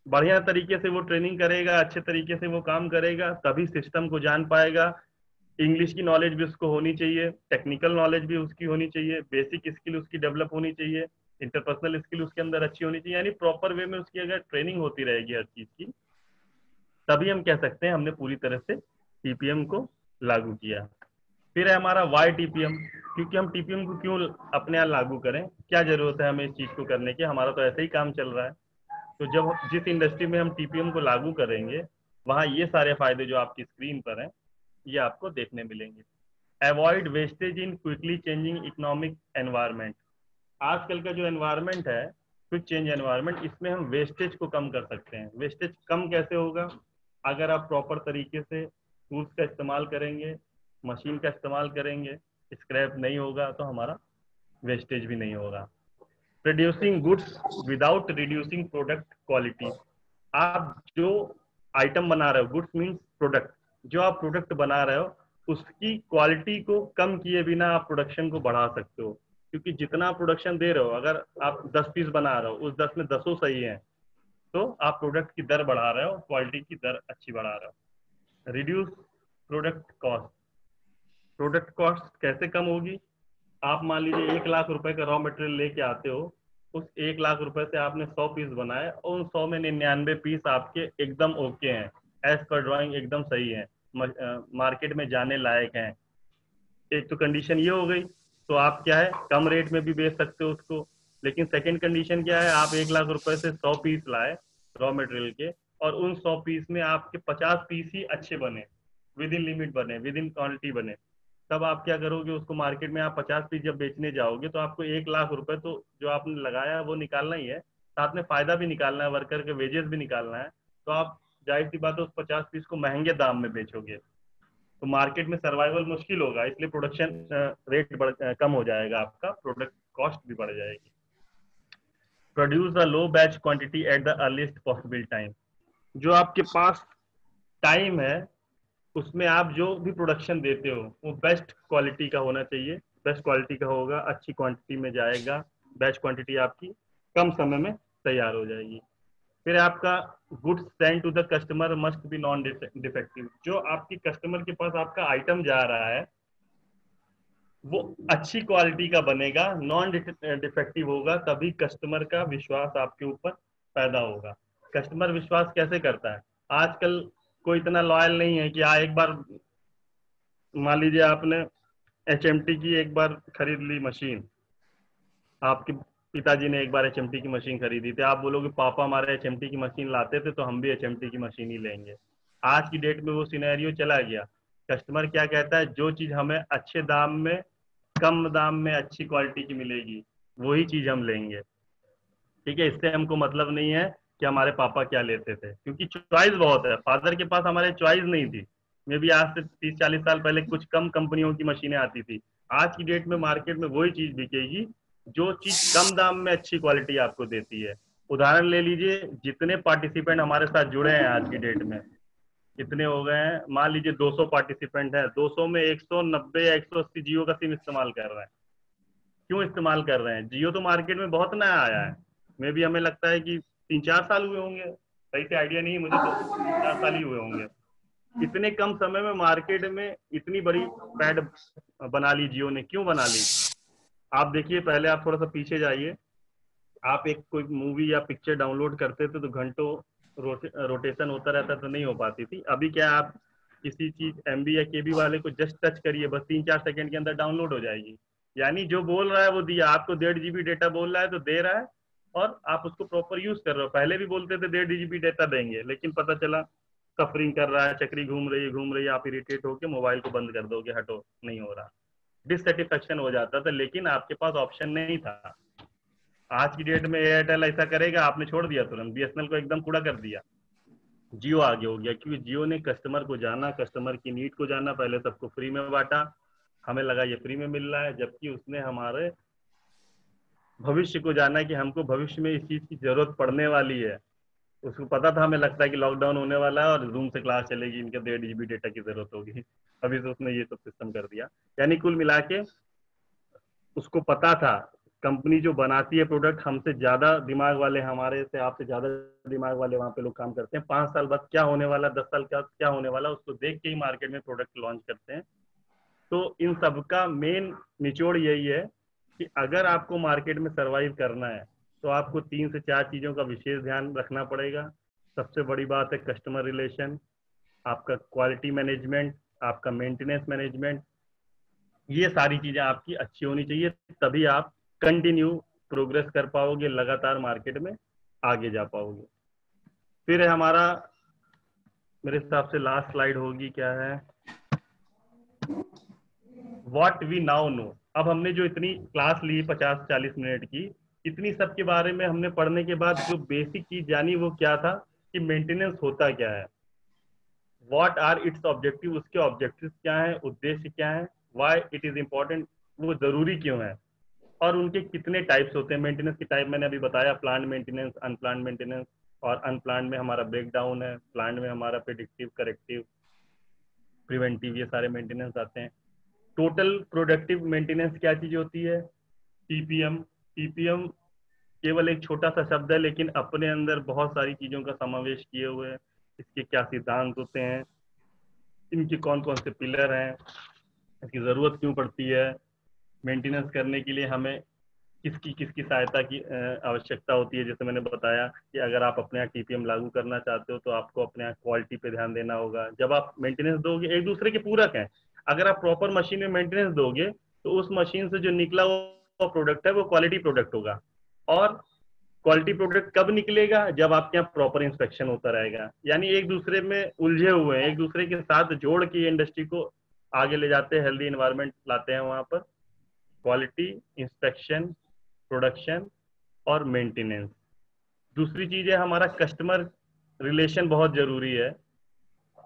S1: बढ़िया तरीके से वो ट्रेनिंग करेगा, अच्छे तरीके से वो काम करेगा, तभी सिस्टम को जान पाएगा। इंग्लिश की नॉलेज भी उसको होनी चाहिए टेक्निकल नॉलेज भी उसकी होनी चाहिए बेसिक स्किल उसकी डेवलप होनी चाहिए इंटरपर्सनल स्किल उसके अंदर अच्छी होनी चाहिए, यानी प्रॉपर वे में उसकी अगर ट्रेनिंग होती रहेगी हर चीज़ की, तभी हम कह सकते हैं हमने पूरी तरह से टीपीएम को लागू किया। फिर है हमारा वाई टीपीएम क्योंकि हम टीपीएम को क्यों अपने यहाँ लागू करें? क्या ज़रूरत है हमें इस चीज़ को करने की? हमारा तो ऐसे ही काम चल रहा है। तो जब जिस इंडस्ट्री में हम टीपीएम को लागू करेंगे, वहाँ ये सारे फ़ायदे जो आपकी स्क्रीन पर हैं, ये आपको देखने मिलेंगे। Avoid wastage in quickly changing economic environment आजकल का जो एनवायरमेंट है क्विक चेंज एनवायरमेंट इसमें हम वेस्टेज को कम कर सकते हैं। वेस्टेज कम कैसे होगा? अगर आप प्रॉपर तरीके से टूल्स का इस्तेमाल करेंगे मशीन का इस्तेमाल करेंगे, स्क्रैप नहीं होगा तो हमारा वेस्टेज भी नहीं होगा। Producing goods without reducing product quality आप जो आइटम बना रहे हो गुड्स मीन्स प्रोडक्ट जो आप प्रोडक्ट बना रहे हो, उसकी क्वालिटी को कम किए बिना आप प्रोडक्शन को बढ़ा सकते हो। क्योंकि जितना प्रोडक्शन दे रहे हो, अगर आप दस पीस बना रहे हो, उस दस में दसों सही है तो आप प्रोडक्ट की दर बढ़ा रहे हो क्वालिटी की दर अच्छी बढ़ा रहे हो। Reduce product cost product cost कैसे कम होगी? आप मान लीजिए एक लाख रुपए का रॉ मटेरियल लेके आते हो, उस एक लाख रुपए से आपने सौ पीस बनाए, और उन सौ में निन्यानवे पीस आपके एकदम ओके हैं एज पर ड्राइंग एकदम सही है मार्केट में जाने लायक हैं। एक तो कंडीशन ये हो गई तो आप क्या है, कम रेट में भी बेच सकते हो उसको, लेकिन सेकंड कंडीशन क्या है, आप एक लाख रुपए से सौ पीस लाए रॉ मटेरियल के, और उन सौ पीस में आपके पचास पीस ही अच्छे बने विद इन लिमिट बने विद इन क्वालिटी बने। तब आप क्या करोगे, उसको मार्केट में आप पचास पीस जब बेचने जाओगे तो आपको एक लाख रुपए तो जो आपने लगाया वो निकालना ही है। साथ में फ़ायदा भी निकालना है वर्कर के वेजेस भी निकालना है। तो आप ज़ाहिर सी बात है, उस पचास पीस को महँगे दाम में बेचोगे। तो मार्केट में सर्वाइवल मुश्किल होगा, इसलिए प्रोडक्शन रेट बढ़ कम हो जाएगा आपका प्रोडक्ट कॉस्ट भी बढ़ जाएगी। Produce a low batch quantity at the earliest possible time जो आपके पास टाइम है उसमें आप जो भी प्रोडक्शन देते हो, वो बेस्ट क्वालिटी का होना चाहिए। बेस्ट क्वालिटी का होगा, अच्छी क्वांटिटी में जाएगा बेस्ट क्वांटिटी आपकी कम समय में तैयार हो जाएगी। फिर आपका goods send to the customer must be non defective जो आपकी कस्टमर के पास आपका आइटम जा रहा है, वो अच्छी क्वालिटी का बनेगा नॉन डिफेक्टिव होगा, तभी कस्टमर का विश्वास आपके ऊपर पैदा होगा। कस्टमर विश्वास कैसे करता है? आजकल कोई इतना लॉयल नहीं है कि हाँ एक बार मान लीजिए आपने एचएमटी की एक बार खरीद ली मशीन। आपके पिताजी ने एक बार एचएमटी की मशीन खरीदी थी। आप बोलोगे, पापा हमारे एचएमटी की मशीन लाते थे तो हम भी एचएमटी की मशीन ही लेंगे। आज की डेट में वो सिनेरियो चला गया। कस्टमर क्या कहता है, जो चीज़ हमें अच्छे दाम में, कम दाम में अच्छी क्वालिटी की मिलेगी, वही चीज़ हम लेंगे। ठीक है, इससे हमको मतलब नहीं है कि हमारे पापा क्या लेते थे, क्योंकि चॉइस बहुत है। फादर के पास हमारे चॉइस नहीं थी। मे भी आज से तीस चालीस साल पहले कुछ कम कंपनियों की मशीनें आती थी। आज की डेट में मार्केट में वही चीज़ बिकेगी, जो चीज़ कम दाम में अच्छी क्वालिटी आपको देती है। उदाहरण ले लीजिए, जितने पार्टिसिपेंट हमारे साथ जुड़े हैं आज की डेट में, कितने हो गए हैं? मान लीजिए 200 पार्टिसिपेंट है 200 में 190 या 180 जियो का सिम इस्तेमाल कर रहे हैं। क्यों इस्तेमाल कर रहे हैं? जियो तो मार्केट में बहुत नया आया है। मे भी हमें लगता है कि तीन चार साल हुए होंगे। सही से आइडिया नहीं है मुझे तो तीन चार साल ही हुए होंगे। इतने कम समय में मार्केट में इतनी बड़ी पैड बना ली जियो ने। क्यों बना ली? आप देखिए पहले आप थोड़ा सा पीछे जाइए। आप एक कोई मूवी या पिक्चर डाउनलोड करते थे तो घंटों रोटे, रोटेशन होता रहता तो नहीं हो पाती थी। अभी क्या आप किसी चीज़ MB या के वाले को जस्ट टच करिए बस तीन चार सेकंड के अंदर डाउनलोड हो जाएगी। यानी जो बोल रहा है वो दिया। आपको डेढ़ जीबी डेटा बोल रहा है तो दे रहा है। और आप उसको प्रॉपर यूज़ कर रहे हो। पहले भी बोलते थे, डेढ़ जीबी डेटा देंगे। लेकिन पता चला सफरिंग कर रहा है, चक्री घूम रही है, घूम रही है, आप इरिटेट होकर मोबाइल को बंद कर दोगे, हटो, नहीं हो रहा। डिससेटिस्फेक्शन हो जाता था, लेकिन आपके पास ऑप्शन नहीं था। आज की डेट में एयरटेल ऐसा करेगा, आपने छोड़ दिया तुरंत। बीएसएनएल को एकदम कूड़ा कर दिया। जियो आगे हो गया, क्योंकि जियो ने कस्टमर को जाना कस्टमर की नीड को जाना, पहले सबको फ्री में बांटा। हमें लगा ये फ्री में मिल रहा है, जबकि उसने हमारे भविष्य को जाना कि हमको भविष्य में इस चीज़ की ज़रूरत पड़ने वाली है। उसको पता था, हमें लगता है कि लॉकडाउन होने वाला है और जूम से क्लास चलेगी, इनके डेढ़ जीबी डेटा की ज़रूरत होगी। अभी तो उसने ये सब सिस्टम कर दिया। यानी कुल मिला के उसको पता था कंपनी जो बनाती है प्रोडक्ट हमसे ज़्यादा दिमाग वाले, हमारे से आपसे ज़्यादा दिमाग वाले वहाँ पे लोग काम करते हैं। पाँच साल बाद क्या होने वाला, दस साल का क्या होने वाला, उसको देख के ही मार्केट में प्रोडक्ट लॉन्च करते हैं। तो इन सब का मेन निचोड़ यही है कि अगर आपको मार्केट में सरवाइव करना है तो आपको तीन से चार चीज़ों का विशेष ध्यान रखना पड़ेगा। सबसे बड़ी बात है कस्टमर रिलेशन आपका क्वालिटी मैनेजमेंट आपका मेंटेनेंस मैनेजमेंट ये सारी चीज़ें आपकी अच्छी होनी चाहिए, तभी आप कंटिन्यू प्रोग्रेस कर पाओगे, लगातार मार्केट में आगे जा पाओगे। फिर हमारा, मेरे हिसाब से लास्ट स्लाइड होगी क्या है? वॉट वी नाउ नो अब हमने जो इतनी क्लास ली, पचास, चालीस मिनट की, इतनी सब के बारे में हमने पढ़ने के बाद जो बेसिक चीज़ जानी वो क्या था कि मेंटेनेंस होता क्या है? वॉट आर इट्स ऑब्जेक्टिव उसके ऑब्जेक्टिव क्या है? उद्देश्य क्या है? वाई इट इज़ इम्पोर्टेंट वो ज़रूरी क्यों है? और उनके कितने टाइप्स होते हैं? मेंटेनेंस के टाइप मैंने अभी बताया प्लांट मेंटेनेंस अनप्लान मेंटेनेंस और अनप्लान में हमारा ब्रेक डाउन है प्लांट में हमारा प्रिडिक्टिव करेक्टिव प्रिवेंटिव ये सारे मेंटेनेंस आते हैं। टोटल प्रोडक्टिव मेंटेनेंस क्या चीज़ होती है? टीपीएम टीपीएम केवल एक छोटा सा शब्द है, लेकिन अपने अंदर बहुत सारी चीज़ों का समावेश किए हुए है। इसके क्या सिद्धांत होते हैं? इनके कौन कौन से पिलर हैं? इसकी ज़रूरत क्यों पड़ती है? मेंटेनेंस करने के लिए हमें किसकी किसकी सहायता की आवश्यकता होती है? जैसे मैंने बताया कि अगर आप अपने यहाँ टीपीएम लागू करना चाहते हो तो आपको अपने यहाँ क्वालिटी पे ध्यान देना होगा। जब आप मेंटेनेंस दोगे, एक दूसरे के पूरक हैं अगर आप प्रॉपर मशीन में मेंटेनेंस दोगे तो उस मशीन से जो निकला हुआ प्रोडक्ट है, वो क्वालिटी प्रोडक्ट होगा। और क्वालिटी प्रोडक्ट कब निकलेगा? जब आपके यहाँ प्रॉपर इंस्पेक्शन होता रहेगा। यानी एक दूसरे में उलझे हुए हैं, एक दूसरे के साथ जोड़ के इंडस्ट्री को आगे ले जाते हैं हेल्दी इन्वायरमेंट लाते हैं वहाँ पर। क्वालिटी इंस्पेक्शन प्रोडक्शन और मेंटेनेंस दूसरी चीज़ है, हमारा कस्टमर रिलेशन बहुत ज़रूरी है।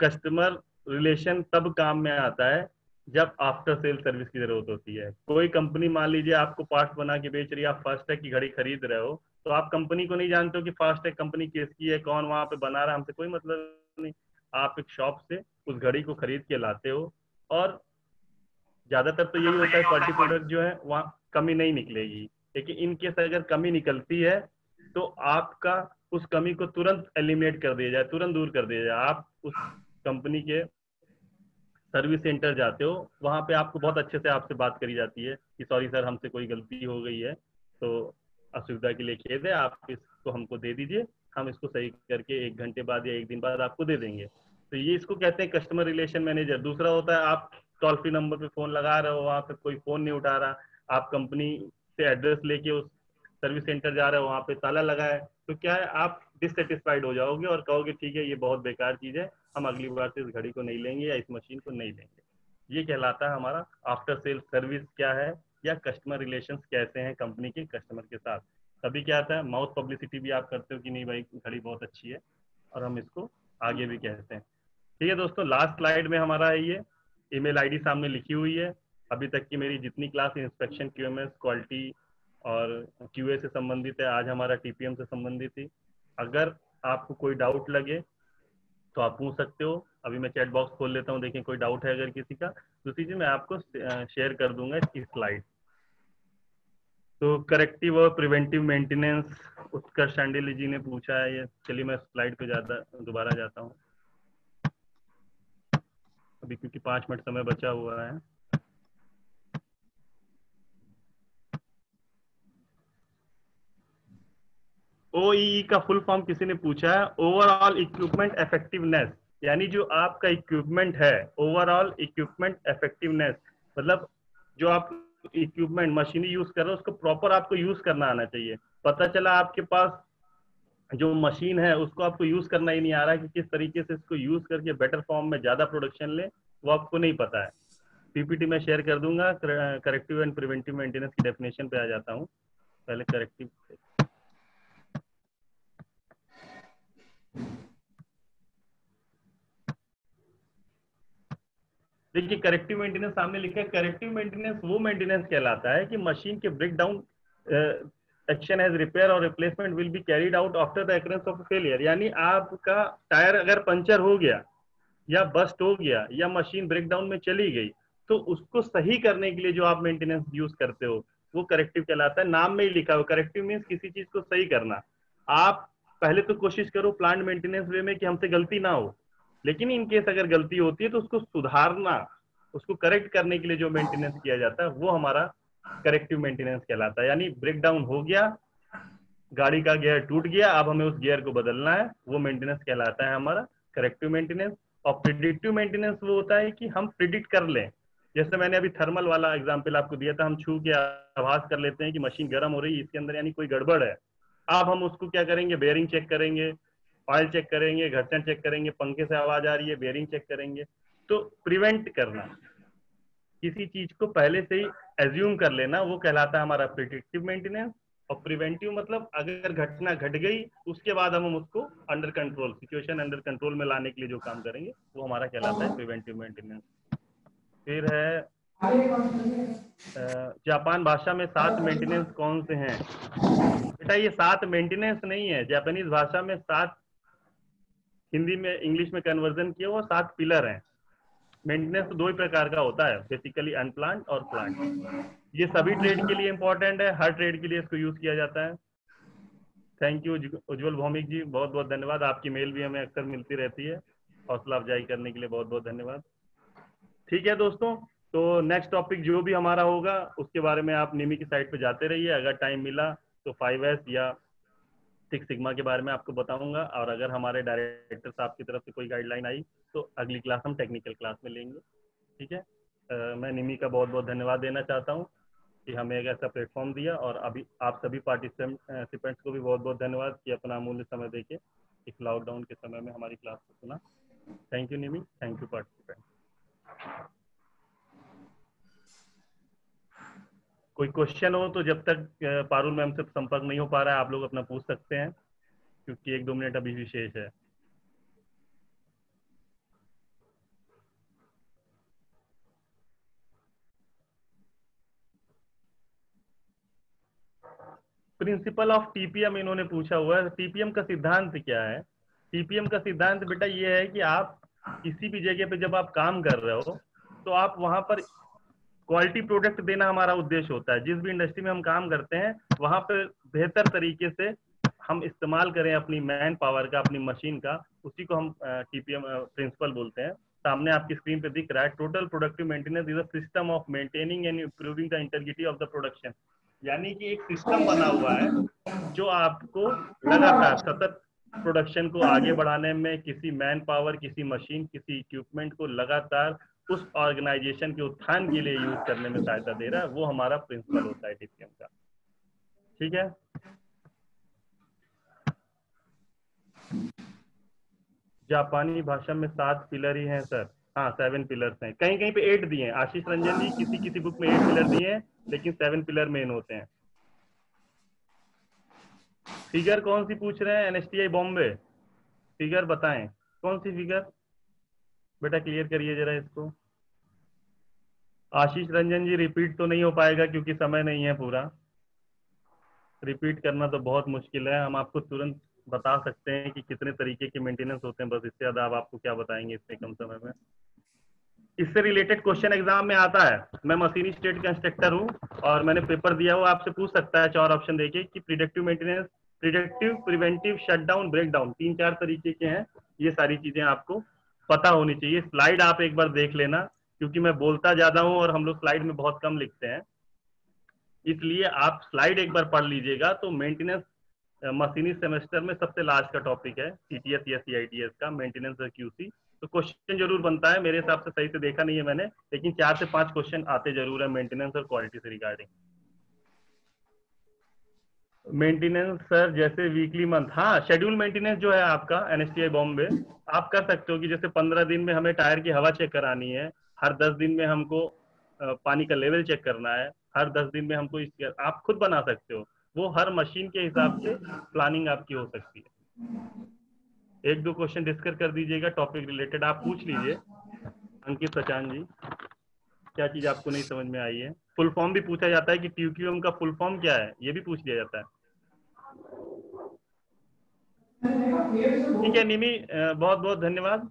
S1: कस्टमर रिलेशन तब काम में आता है जब आफ्टर सेल सर्विस की ज़रूरत होती है। कोई कंपनी मान लीजिए आपको पार्ट बना के बेच रही है, आप फास्टैग की घड़ी खरीद रहे हो तो आप कंपनी को नहीं जानते हो कि फास्टैग कंपनी किसकी है, कौन वहाँ पे बना रहा है, हमसे कोई मतलब नहीं। आप एक शॉप से उस घड़ी को खरीद के लाते हो और ज़्यादातर तो यही होता है क्वालिटी प्रोडक्ट जो है, वहाँ कमी नहीं निकलेगी। लेकिन इन केस अगर कमी निकलती है तो आपका उस कमी को तुरंत एलिमिनेट कर दिया जाए, तुरंत दूर कर दिया जाए। आप उस कंपनी के सर्विस सेंटर जाते हो, वहाँ पे आपको बहुत अच्छे से आपसे बात करी जाती है कि सॉरी सर हमसे कोई गलती हो गई है तो असुविधा के लिए खेद है, आप इसको हमको दे दीजिए, हम इसको सही करके एक घंटे बाद या एक दिन बाद आपको दे देंगे। तो ये इसको कहते हैं कस्टमर रिलेशन मैनेजर दूसरा होता है, आप टोल फ्री नंबर पे फ़ोन लगा रहे हो, वहाँ पे कोई फ़ोन नहीं उठा रहा, आप कंपनी से एड्रेस लेके उस सर्विस सेंटर जा रहे हो, वहाँ पे ताला लगा है। तो क्या है, आप डिससेटिस्फाइड हो जाओगे और कहोगे, ठीक है, ये बहुत बेकार चीज़ है, हम अगली बार से इस घड़ी को नहीं लेंगे या इस मशीन को नहीं लेंगे। ये कहलाता है हमारा आफ्टर सेल सर्विस क्या है, या कस्टमर रिलेशन कैसे हैं कंपनी के कस्टमर के साथ। तभी क्या आता है माउथ पब्लिसिटी भी आप करते हो कि नहीं भाई, घड़ी बहुत अच्छी है, और हम इसको आगे भी कहते हैं। ठीक है दोस्तों लास्ट स्लाइड में हमारा है ये ईमेल आईडी सामने लिखी हुई है। अभी तक की मेरी जितनी क्लास इंस्पेक्शन क्यूएमएस क्वालिटी और क्यूए से संबंधित है, आज हमारा टीपीएम से संबंधित थी अगर आपको कोई डाउट लगे तो आप पूछ सकते हो। अभी मैं चैट बॉक्स खोल लेता हूँ देखें कोई डाउट है अगर किसी का दूसरी चीज़ मैं आपको शेयर कर दूँगा इसकी स्लाइड तो करेक्टिव और प्रिवेंटिव मेंटेनेंस उत्कर्ष शांडिल जी ने पूछा है, ये चलिए मैं स्लाइड पे ज़्यादा दोबारा जाता हूँ। अभी क्योंकि पाँच मिनट समय बचा हुआ है। ओईई e e का फुल फॉर्म किसी ने पूछा है ओवरऑल इक्विपमेंट इफेक्टिवनेस यानी जो आपका इक्विपमेंट है ओवरऑल इक्विपमेंट इफेक्टिवनेस मतलब जो आप इक्विपमेंट मशीनरी यूज़ कर रहे हो, उसको प्रॉपर आपको यूज़ करना आना चाहिए। पता चला आपके पास जो मशीन है, उसको आपको यूज़ करना ही नहीं आ रहा कि किस तरीके से इसको यूज़ करके बेटर फॉर्म में ज़्यादा प्रोडक्शन ले, वो आपको नहीं पता है। पीपीटी में शेयर कर दूँगा करेक्टिव एंड प्रिवेंटिव मेंटेनेंस की डेफिनेशन पे आ जाता हूँ। पहले करेक्टिव देखिए करेक्टिव मेंटेनेंस सामने लिखा है करेक्टिव मेंटेनेंस वो मेंटेनेंस कहलाता है कि मशीन के break down action as repair और replacement will be carried out after the occurrence of failure यानी आपका टायर अगर पंचर हो गया या बस्ट हो गया या मशीन ब्रेकडाउन में चली गई तो उसको सही करने के लिए जो आप मेंटेनेंस यूज़ करते हो, वो करेक्टिव कहलाता है। नाम में ही लिखा हो करेक्टिव मीन्स किसी चीज़ को सही करना। आप पहले तो कोशिश करो प्लांट मेंटेनेंस वे में कि हमसे गलती ना हो। लेकिन इन केस अगर गलती होती है तो उसको सुधारना, उसको करेक्ट करने के लिए जो मेंटेनेंस किया जाता है, वो हमारा करेक्टिव मेंटेनेंस कहलाता है। यानी ब्रेक डाउन हो गया, गाड़ी का गियर टूट गया, अब हमें उस गियर को बदलना है, वो मेंटेनेंस कहलाता है हमारा करेक्टिव मेंटेनेंस और प्रिडिक्टिव मेंटेनेंस वो होता है कि हम प्रिडिक्ट कर लें। जैसे मैंने अभी थर्मल वाला एग्ज़ाम्पल आपको दिया था, हम छू के आभास कर लेते हैं कि मशीन गर्म हो रही है, इसके अंदर यानी कोई गड़बड़ है। अब हम उसको क्या करेंगे? बेयरिंग चेक करेंगे। ऑयल चेक करेंगे घर्षण चेक करेंगे पंखे से आवाज़ आ रही है बेयरिंग चेक करेंगे। तो प्रिवेंट करना। किसी चीज़ को पहले से ही एज्यूम कर लेना वो कहलाता है हमारा प्रिडिक्टिव मेंटेनेंस और प्रिवेंटिव मतलब अगर घटना घट गई उसके बाद हम उसको under control situation under control में लाने के लिए जो काम करेंगे वो हमारा कहलाता है प्रिवेंटिव मेंटेनेंस फिर है जापान भाषा में सात मेंटेनेंस कौन से हैं? बेटा ये सात मेंटेनेंस नहीं है। जापानीज भाषा में सात हिंदी में इंग्लिश में कन्वर्जन किया वो सात पिलर हैं। मेंटेनेंस तो दो ही प्रकार का होता है बेसिकली अनप्लांट और प्लांट ये सभी ट्रेड के लिए इंपॉर्टेंट है, हर ट्रेड के लिए इसको यूज़ किया जाता है। थैंक यू उज्जवल भौमिक जी बहुत बहुत धन्यवाद। आपकी मेल भी हमें अक्सर मिलती रहती है। हौसला अफजाई करने के लिए बहुत बहुत धन्यवाद। ठीक है दोस्तों तो नेक्स्ट टॉपिक जो भी हमारा होगा, उसके बारे में आप निमी की साइट पे जाते रहिए। अगर टाइम मिला तो फाइव या सिक्स सिग्मा के बारे में आपको बताऊँगा और अगर हमारे डायरेक्टर साहब की तरफ़ से कोई गाइडलाइन आई तो अगली क्लास हम टेक्निकल क्लास में लेंगे। ठीक है? मैं निमी का बहुत बहुत धन्यवाद देना चाहता हूँ कि हमें एक ऐसा प्लेटफॉर्म दिया और अभी आप सभी पार्टिसिपेंट्स को भी बहुत बहुत धन्यवाद कि अपना अमूल्य समय देके इस लॉकडाउन के समय में हमारी क्लास को सुना thank you Nimi. Thank you participant कोई क्वेश्चन हो तो जब तक पारुल मैम से संपर्क नहीं हो पा रहा है, आप लोग अपना पूछ सकते हैं, क्योंकि एक दो मिनट अभी विशेष है। प्रिंसिपल ऑफ़ टीपीएम इन्होंने पूछा हुआ है टीपीएम का सिद्धांत क्या है? टीपीएम का सिद्धांत बेटा ये है कि आप किसी भी जगह पे जब आप काम कर रहे हो तो आप वहाँ पर क्वालिटी प्रोडक्ट देना हमारा उद्देश्य होता है। जिस भी इंडस्ट्री में हम काम करते हैं, वहाँ पर बेहतर तरीके से हम इस्तेमाल करें अपनी मैन पावर का, अपनी मशीन का, उसी को हम टीपीएम प्रिंसिपल बोलते हैं। सामने आपकी स्क्रीन पे दिख रहा है total productive maintenance is a system of maintaining and improving the integrity of the production यानी कि एक सिस्टम बना हुआ है, जो आपको लगातार सतत प्रोडक्शन को आगे बढ़ाने में, किसी मैन पावर किसी मशीन किसी इक्विपमेंट को लगातार उस ऑर्गेनाइजेशन के उत्थान के लिए यूज़ करने में सहायता दे रहा है, वो हमारा प्रिंसिपल होता है टीपीएम का। ठीक है? जापानी भाषा में सात पिलर ही हैं, सर। हाँ सेवन पिलर्स हैं। कहीं कहीं पे एट दिए हैं। आशीष रंजन जी, किसी किसी बुक में एट पिलर दिए हैं, लेकिन सेवन पिलर मेन होते हैं। फिगर कौन सी पूछ रहे हैं? एनएसटीआई बॉम्बे फिगर बताएँ। कौन सी फिगर बेटा क्लियर करिए जरा इसको। आशीष रंजन जी रिपीट तो नहीं हो पाएगा क्योंकि समय नहीं है पूरा। रिपीट करना तो बहुत मुश्किल है। हम आपको तुरंत बता सकते हैं कि कितने तरीके के मेंटेनेंस होते हैं। बस इससे ज़्यादा आप आपको क्या बताएँगे इतने कम समय में। इससे रिलेटेड क्वेश्चन एग्ज़ाम में आता है। मैं मशीनी स्टेट का इंस्ट्रक्टर हूँ और मैंने पेपर दिया हुआ, आपसे पूछ सकता है चार ऑप्शन देके कि predictive maintenance predictive preventive shutdown breakdown तीन चार तरीके के हैं। ये सारी चीज़ें आपको पता होनी चाहिए। स्लाइड आप एक बार देख लेना, क्योंकि मैं बोलता ज़्यादा हूँ और हम लोग स्लाइड में बहुत कम लिखते हैं। इसलिए आप स्लाइड एक बार पढ़ लीजिएगा तो मेंटेनेंस मशीनी सेमेस्टर में सबसे लास्ट का टॉपिक है सीटीएस या सीआईटीएस का मेंटेनेंस और क्यूसी तो क्वेश्चन ज़रूर बनता है, मेरे हिसाब से सही से देखा नहीं है मैंने, लेकिन चार से पाँच क्वेश्चन आते ज़रूर है मेंटेनेंस और क्वालिटी से रिगार्डिंग। मेंटेनेंस सर जैसे वीकली मंथ हाँ शेड्यूल मेंटेनेंस जो है आपका एनएसटीआई बॉम्बे आप कर सकते हो कि जैसे पंद्रह दिन में हमें टायर की हवा चेक करानी है, हर दस दिन में हमको पानी का लेवल चेक करना है, हर दस दिन में हमको इस आप खुद बना सकते हो, वो हर मशीन के हिसाब से प्लानिंग आपकी हो सकती है। एक दो क्वेश्चन डिस्कस कर दीजिएगा टॉपिक रिलेटेड आप पूछ लीजिए। अंकित सचान जी, क्या चीज़ आपको नहीं समझ में आई है? फुल फॉर्म भी पूछा जाता है कि ट्यूक्यूएम का फुल फॉर्म क्या है? ये भी पूछ लिया जाता है। ठीक है, निमी बहुत बहुत धन्यवाद।